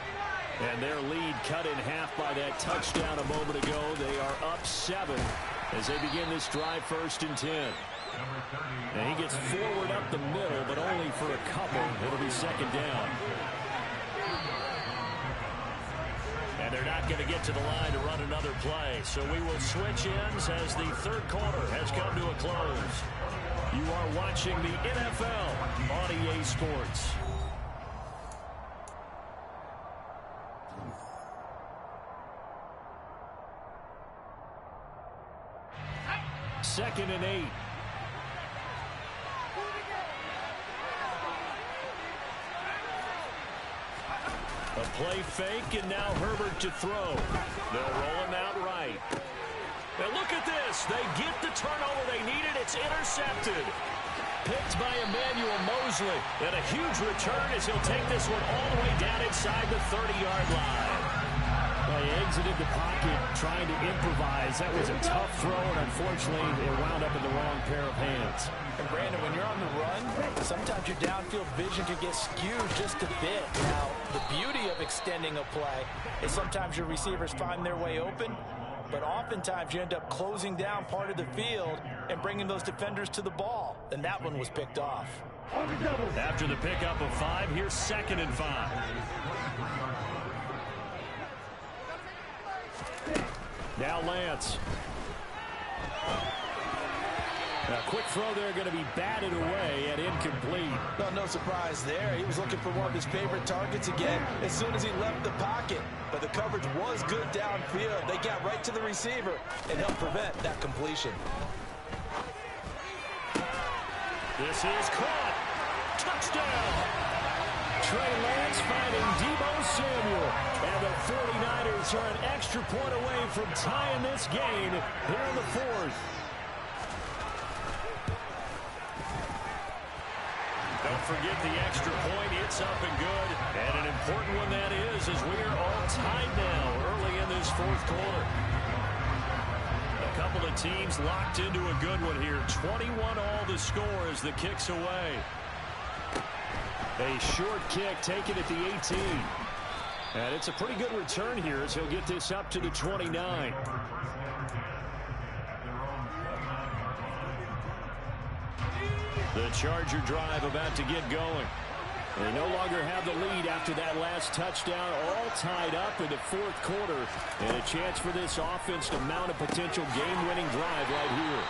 And their lead cut in half by that touchdown a moment ago. They are up seven as they begin this drive first and 10. And he gets forward up the middle, but only for a couple. It'll be second down. And they're not going to get to the line to run another play. So we will switch ends as the third quarter has come to a close. You are watching the NFL on EA Sports. Second and eight. A play fake, and now Herbert to throw. They'll roll him out right. And look at this. They get the turnover they needed. It's intercepted. picked by Emmanuel Moseley. And a huge return as he'll take this one all the way down inside the 30-yard line. He exited the pocket trying to improvise. That was a tough throw, and unfortunately, it wound up in the wrong pair of hands. And Brandon, when you're on the run, sometimes your downfield vision can get skewed just a bit. Now, the beauty of extending a play is sometimes your receivers find their way open, but oftentimes you end up closing down part of the field and bringing those defenders to the ball. And that one was picked off. After the pickup of five, here's second and five. Now Lance. A quick throw there going to be batted away and incomplete. No, no surprise there. He was looking for one of his favorite targets again as soon as he left the pocket. But the coverage was good downfield. They got right to the receiver and helped prevent that completion. This is caught. Touchdown. Trey Lance finding Deebo Samuel. And the 49ers are an extra point away from tying this game here in the fourth. Don't forget the extra point. It's up and good. And an important one that is as we are all tied now early in this fourth quarter. A couple of teams locked into a good one here. 21 all the score as the kick's away. A short kick taken at the 18. And it's a pretty good return here as he'll get this up to the 29. The Charger drive about to get going. They no longer have the lead after that last touchdown, all tied up in the fourth quarter. And a chance for this offense to mount a potential game-winning drive right here.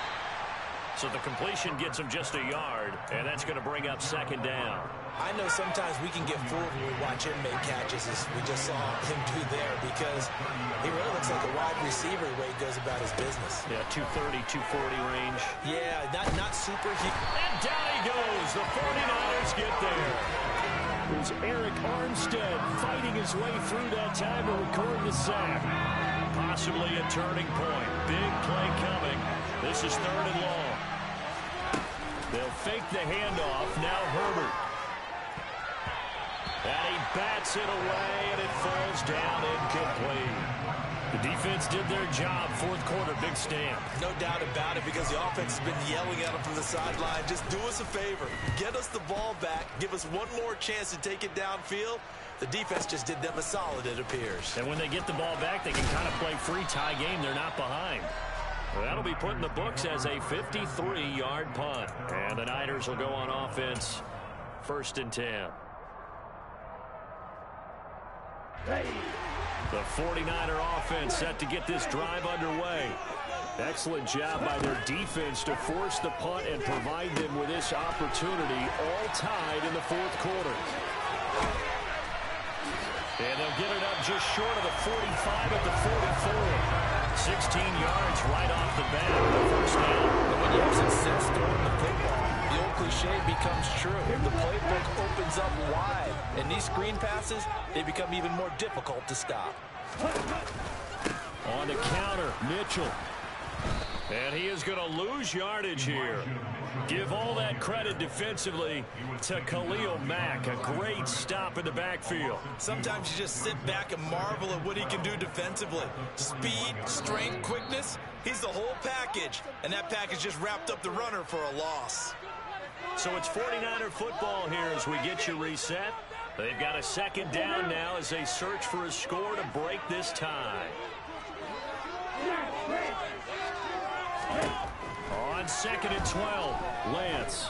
So the completion gets him just a yard, and that's going to bring up second down. I know sometimes we can get fooled when we watch him make catches as we just saw him do there because he really looks like a wide receiver the way he goes about his business. Yeah, 230, 240 range. Yeah, not, not super. And down he goes. The 49ers get there. There's Arik Armstead fighting his way through that time to record the sack. Possibly a turning point. Big play coming. This is third and long. They'll fake the handoff. Now Herbert. And he bats it away, and it falls down incomplete. The defense did their job. Fourth quarter, big stand. No doubt about it because the offense has been yelling at him from the sideline. Just do us a favor. Get us the ball back. Give us one more chance to take it downfield. The defense just did them a solid, it appears. And when they get the ball back, they can kind of play free tie game. They're not behind. Well, that'll be put in the books as a 53-yard punt. And the Niners will go on offense first and 10. The 49er offense set to get this drive underway. Excellent job by their defense to force the punt and provide them with this opportunity, all tied in the fourth quarter. And they'll get it up just short of the 45 at the 44. 16 yards right off the bat the first down. And when you have success throwing the football, the old cliche becomes true. The playbook opens up wide. And these screen passes, they become even more difficult to stop. On the counter, Mitchell. And he is going to lose yardage here. Give all that credit defensively to Khalil Mack. A great stop in the backfield. Sometimes you just sit back and marvel at what he can do defensively. Speed, strength, quickness. He's the whole package. And that package just wrapped up the runner for a loss. So it's 49er football here as we get you reset. They've got a second down now as they search for a score to break this tie. On second and 12, Lance.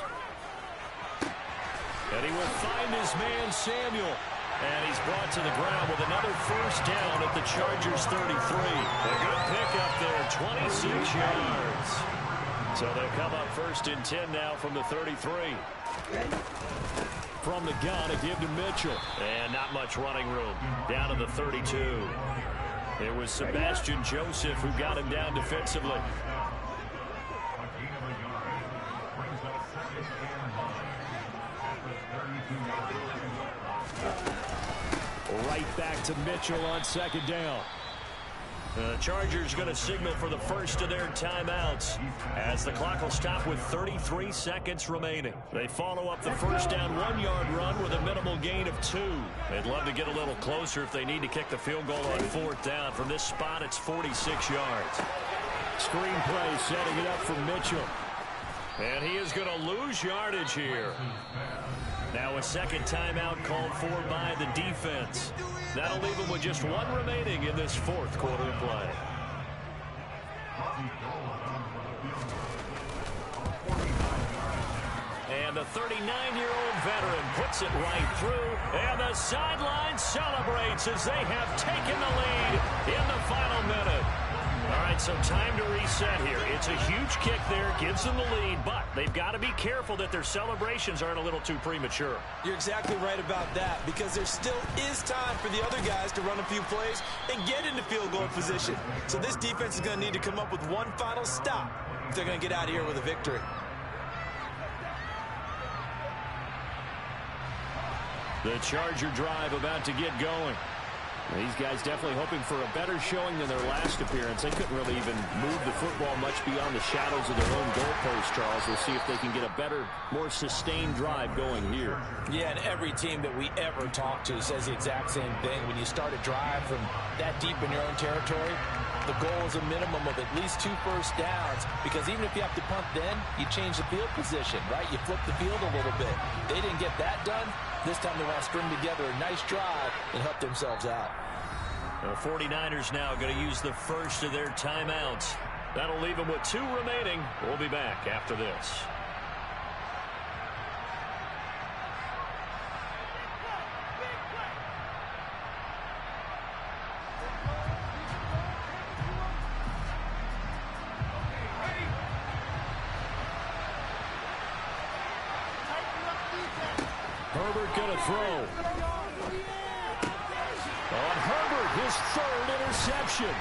And he will find his man, Samuel. And he's brought to the ground with another first down at the Chargers 33. A good pickup there, 26 yards. So they come up first and 10 now from the 33. From the gun, a give to Mitchell. And not much running room. Down to the 32. It was Sebastian Joseph who got him down defensively. Right back to Mitchell on second down. The Chargers going to signal for the first of their timeouts as the clock will stop with 33 seconds remaining. They follow up the first down one-yard run with a minimal gain of two. They'd love to get a little closer if they need to kick the field goal on fourth down. From this spot, it's 46 yards. Screen play setting it up for Mitchell. And he is going to lose yardage here. Now a second timeout called for by the defense. That'll leave him with just one remaining in this fourth quarter of play. And the 39-year-old veteran puts it right through. And the sideline celebrates as they have taken the lead in the final minute. All right, so time to reset here. It's a huge kick there, gives them the lead, but they've got to be careful that their celebrations aren't a little too premature. You're exactly right about that because there still is time for the other guys to run a few plays and get into field goal position. So this defense is going to need to come up with one final stop if they're going to get out of here with a victory. The Charger drive about to get going. These guys definitely hoping for a better showing than their last appearance. They couldn't really even move the football much beyond the shadows of their own goalpost, Charles. We'll see if they can get a better, more sustained drive going here. Yeah, and every team that we ever talk to says the exact same thing. When you start a drive from that deep in your own territory, the goal is a minimum of at least two first downs because even if you have to punt then, you change the field position, right? You flip the field a little bit. They didn't get that done. This time they want to string together a nice drive and help themselves out. The 49ers now going to use the first of their timeouts. That'll leave them with two remaining. We'll be back after this. Throw. On Herbert, his third interception.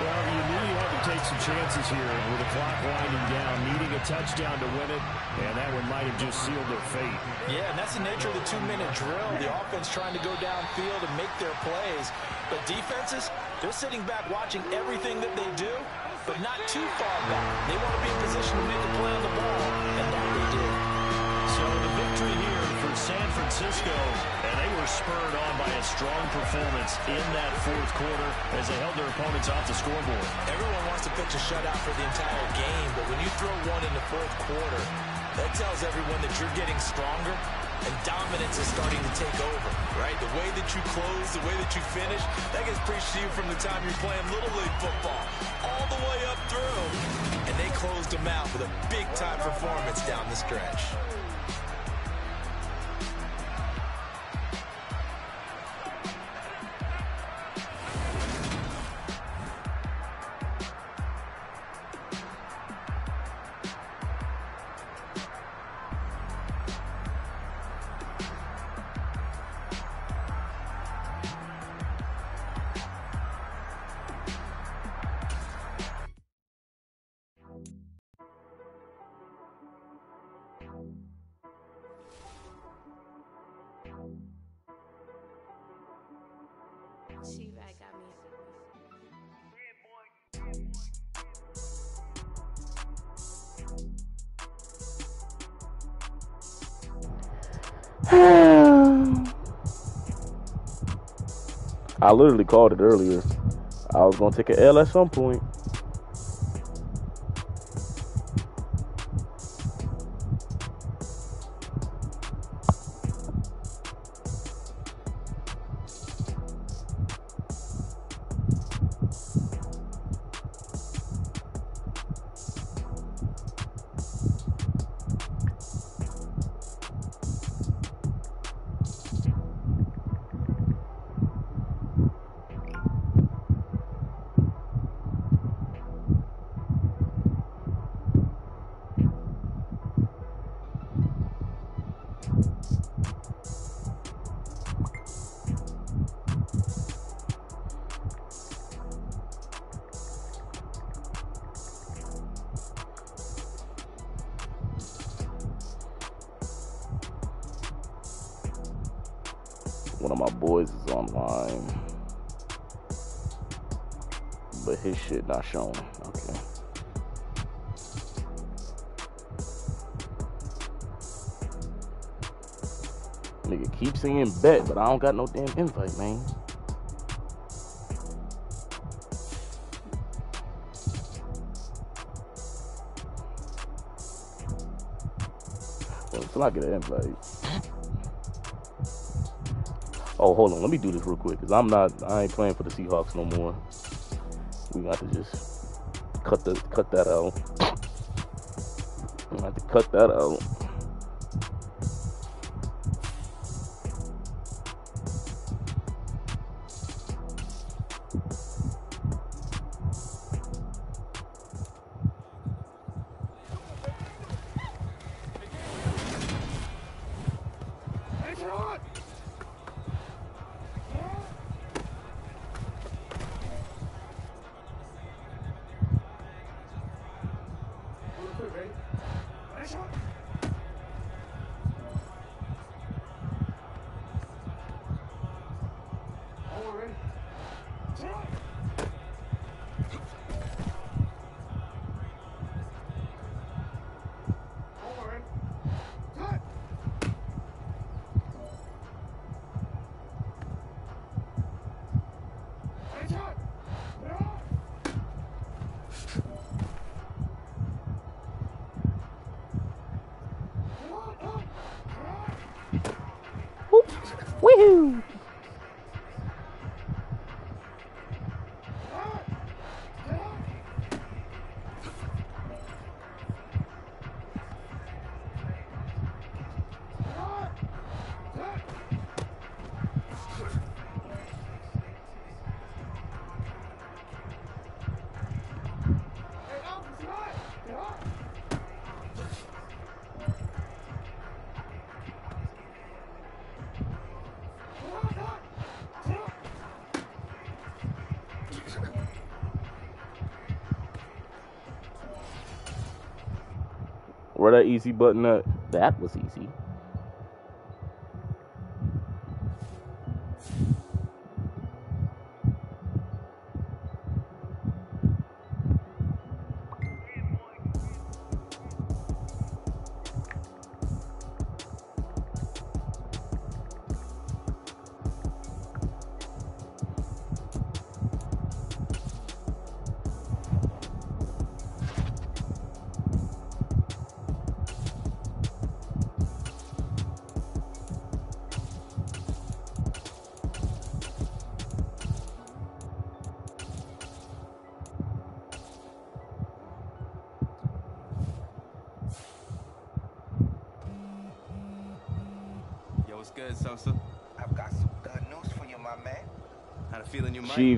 Well, you knew you had to take some chances here with the clock winding down, needing a touchdown to win it, and that one might have just sealed their fate. Yeah, and that's the nature of the two-minute drill. The offense trying to go downfield and make their plays. But defenses, they're sitting back watching everything that they do, but not too far back. They want to be in position to make a play on the ball, and that they did. So the victory here for San Francisco, and they were spurred on by a strong performance in that fourth quarter as they held their opponents off the scoreboard. Everyone wants to pitch a shutout for the entire game, but when you throw one in the fourth quarter, that tells everyone that you're getting stronger and dominance is starting to take over, right? The way that you close, the way that you finish, that gets preached to you from the time you're playing Little League football all the way up through. And they closed them out with a big-time performance down the stretch. I literally called it earlier. I was gonna take an L at some point. One of my boys is online. But his shit not showing. Okay. Nigga keep saying bet, but I don't got no damn invite, man. Well, until I get an invite. Oh, hold on. Let me do this real quick, cause I'm not. I ain't playing for the Seahawks no more. We got to just cut the cut that out. I have to cut that out. That easy button at? That was easy.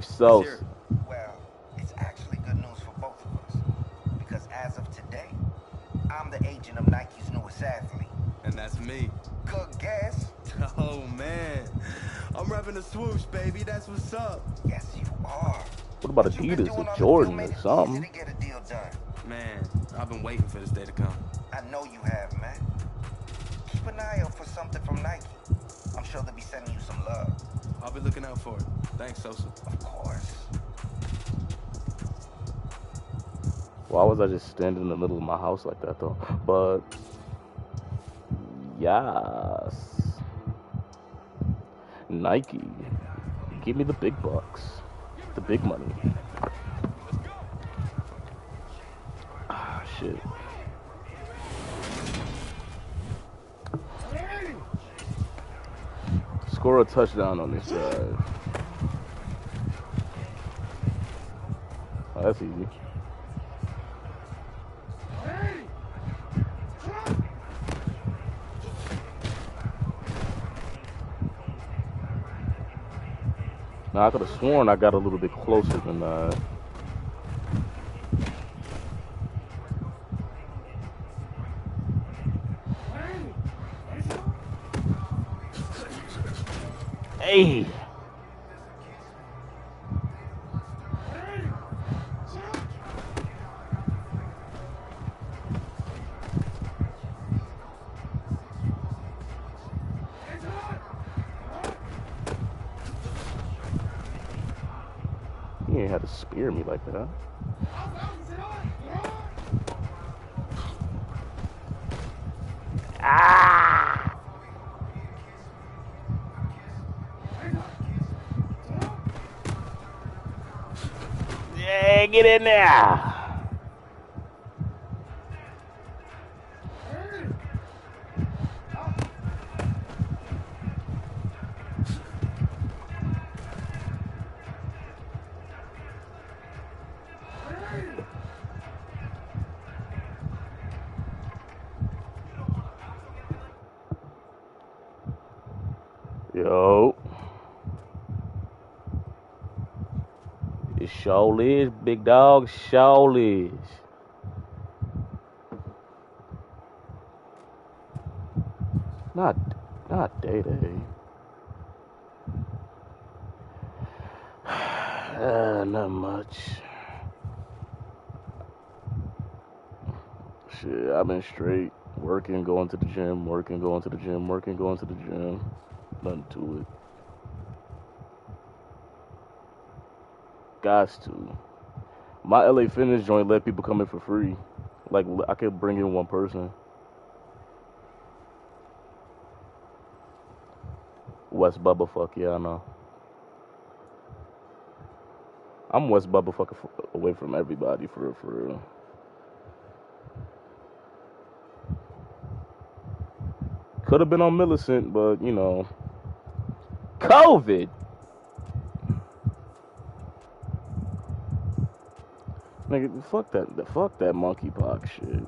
Feeling you might. Sos. Well, it's actually good news for both of us. Because as of today, I'm the agent of Nike's newest athlete. And that's me. Good guess. Oh, man. I'm repping the swoosh, baby. That's what's up. Yes, you are. What about What you been Adidas or Jordan or something? get a deal done. Man, I've been waiting for this day to come. I know you have, man. Keep an eye out for something from Nike. I'm sure they'll be sending you some love. I'll be looking out for it. Thanks, Sosa. Was I just standing in the middle of my house like that though? But yes, Nike, give me the big bucks, the big money. Ah, shit. Score a touchdown on this drive. Oh, that's easy. I could have sworn I got a little bit closer than that. Hey! ain't had to Ah! Yeah, get in there. Yo. Sure is, big dog. Sure is. Not, not Day Day. Uh, not much. Shit, I've been straight working, going to the gym, working, going to the gym, working, going to the gym. Nothing to it. Guys, to. My LA Fitness joint let people come in for free. Like I could bring in one person. West Bubba fuck yeah, I know. I'm West Bubba fucking away from everybody for real, for real. Could have been on Millicent, but you know, COVID. Nigga, fuck that, the fuck that monkeypox shit.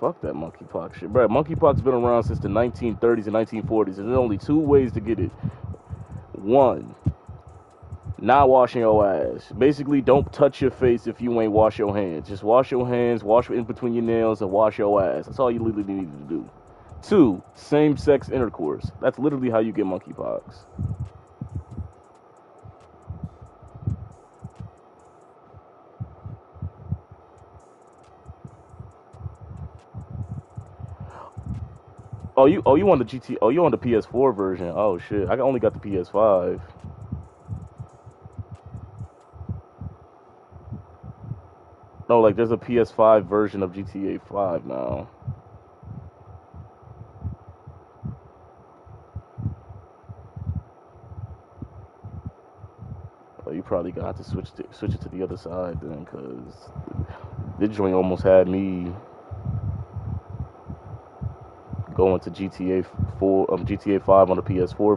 Fuck that monkeypox shit, bro. Monkeypox been around since the 1930s and 1940s. There's only two ways to get it. One, not washing your ass. Basically, don't touch your face if you ain't wash your hands. Just wash your hands, wash in between your nails, and wash your ass. That's all you literally need to do. Two, same sex intercourse. That's literally how you get monkeypox. Oh, you oh you on the GT? Oh, you on the PS4 version? Oh shit, I only got the PS5. No, like there's a PS5 version of GTA 5 now. Oh, you probably got to switch to switch it to the other side then, cause this joint almost had me going to GTA 4, um, GTA 5 on the PS4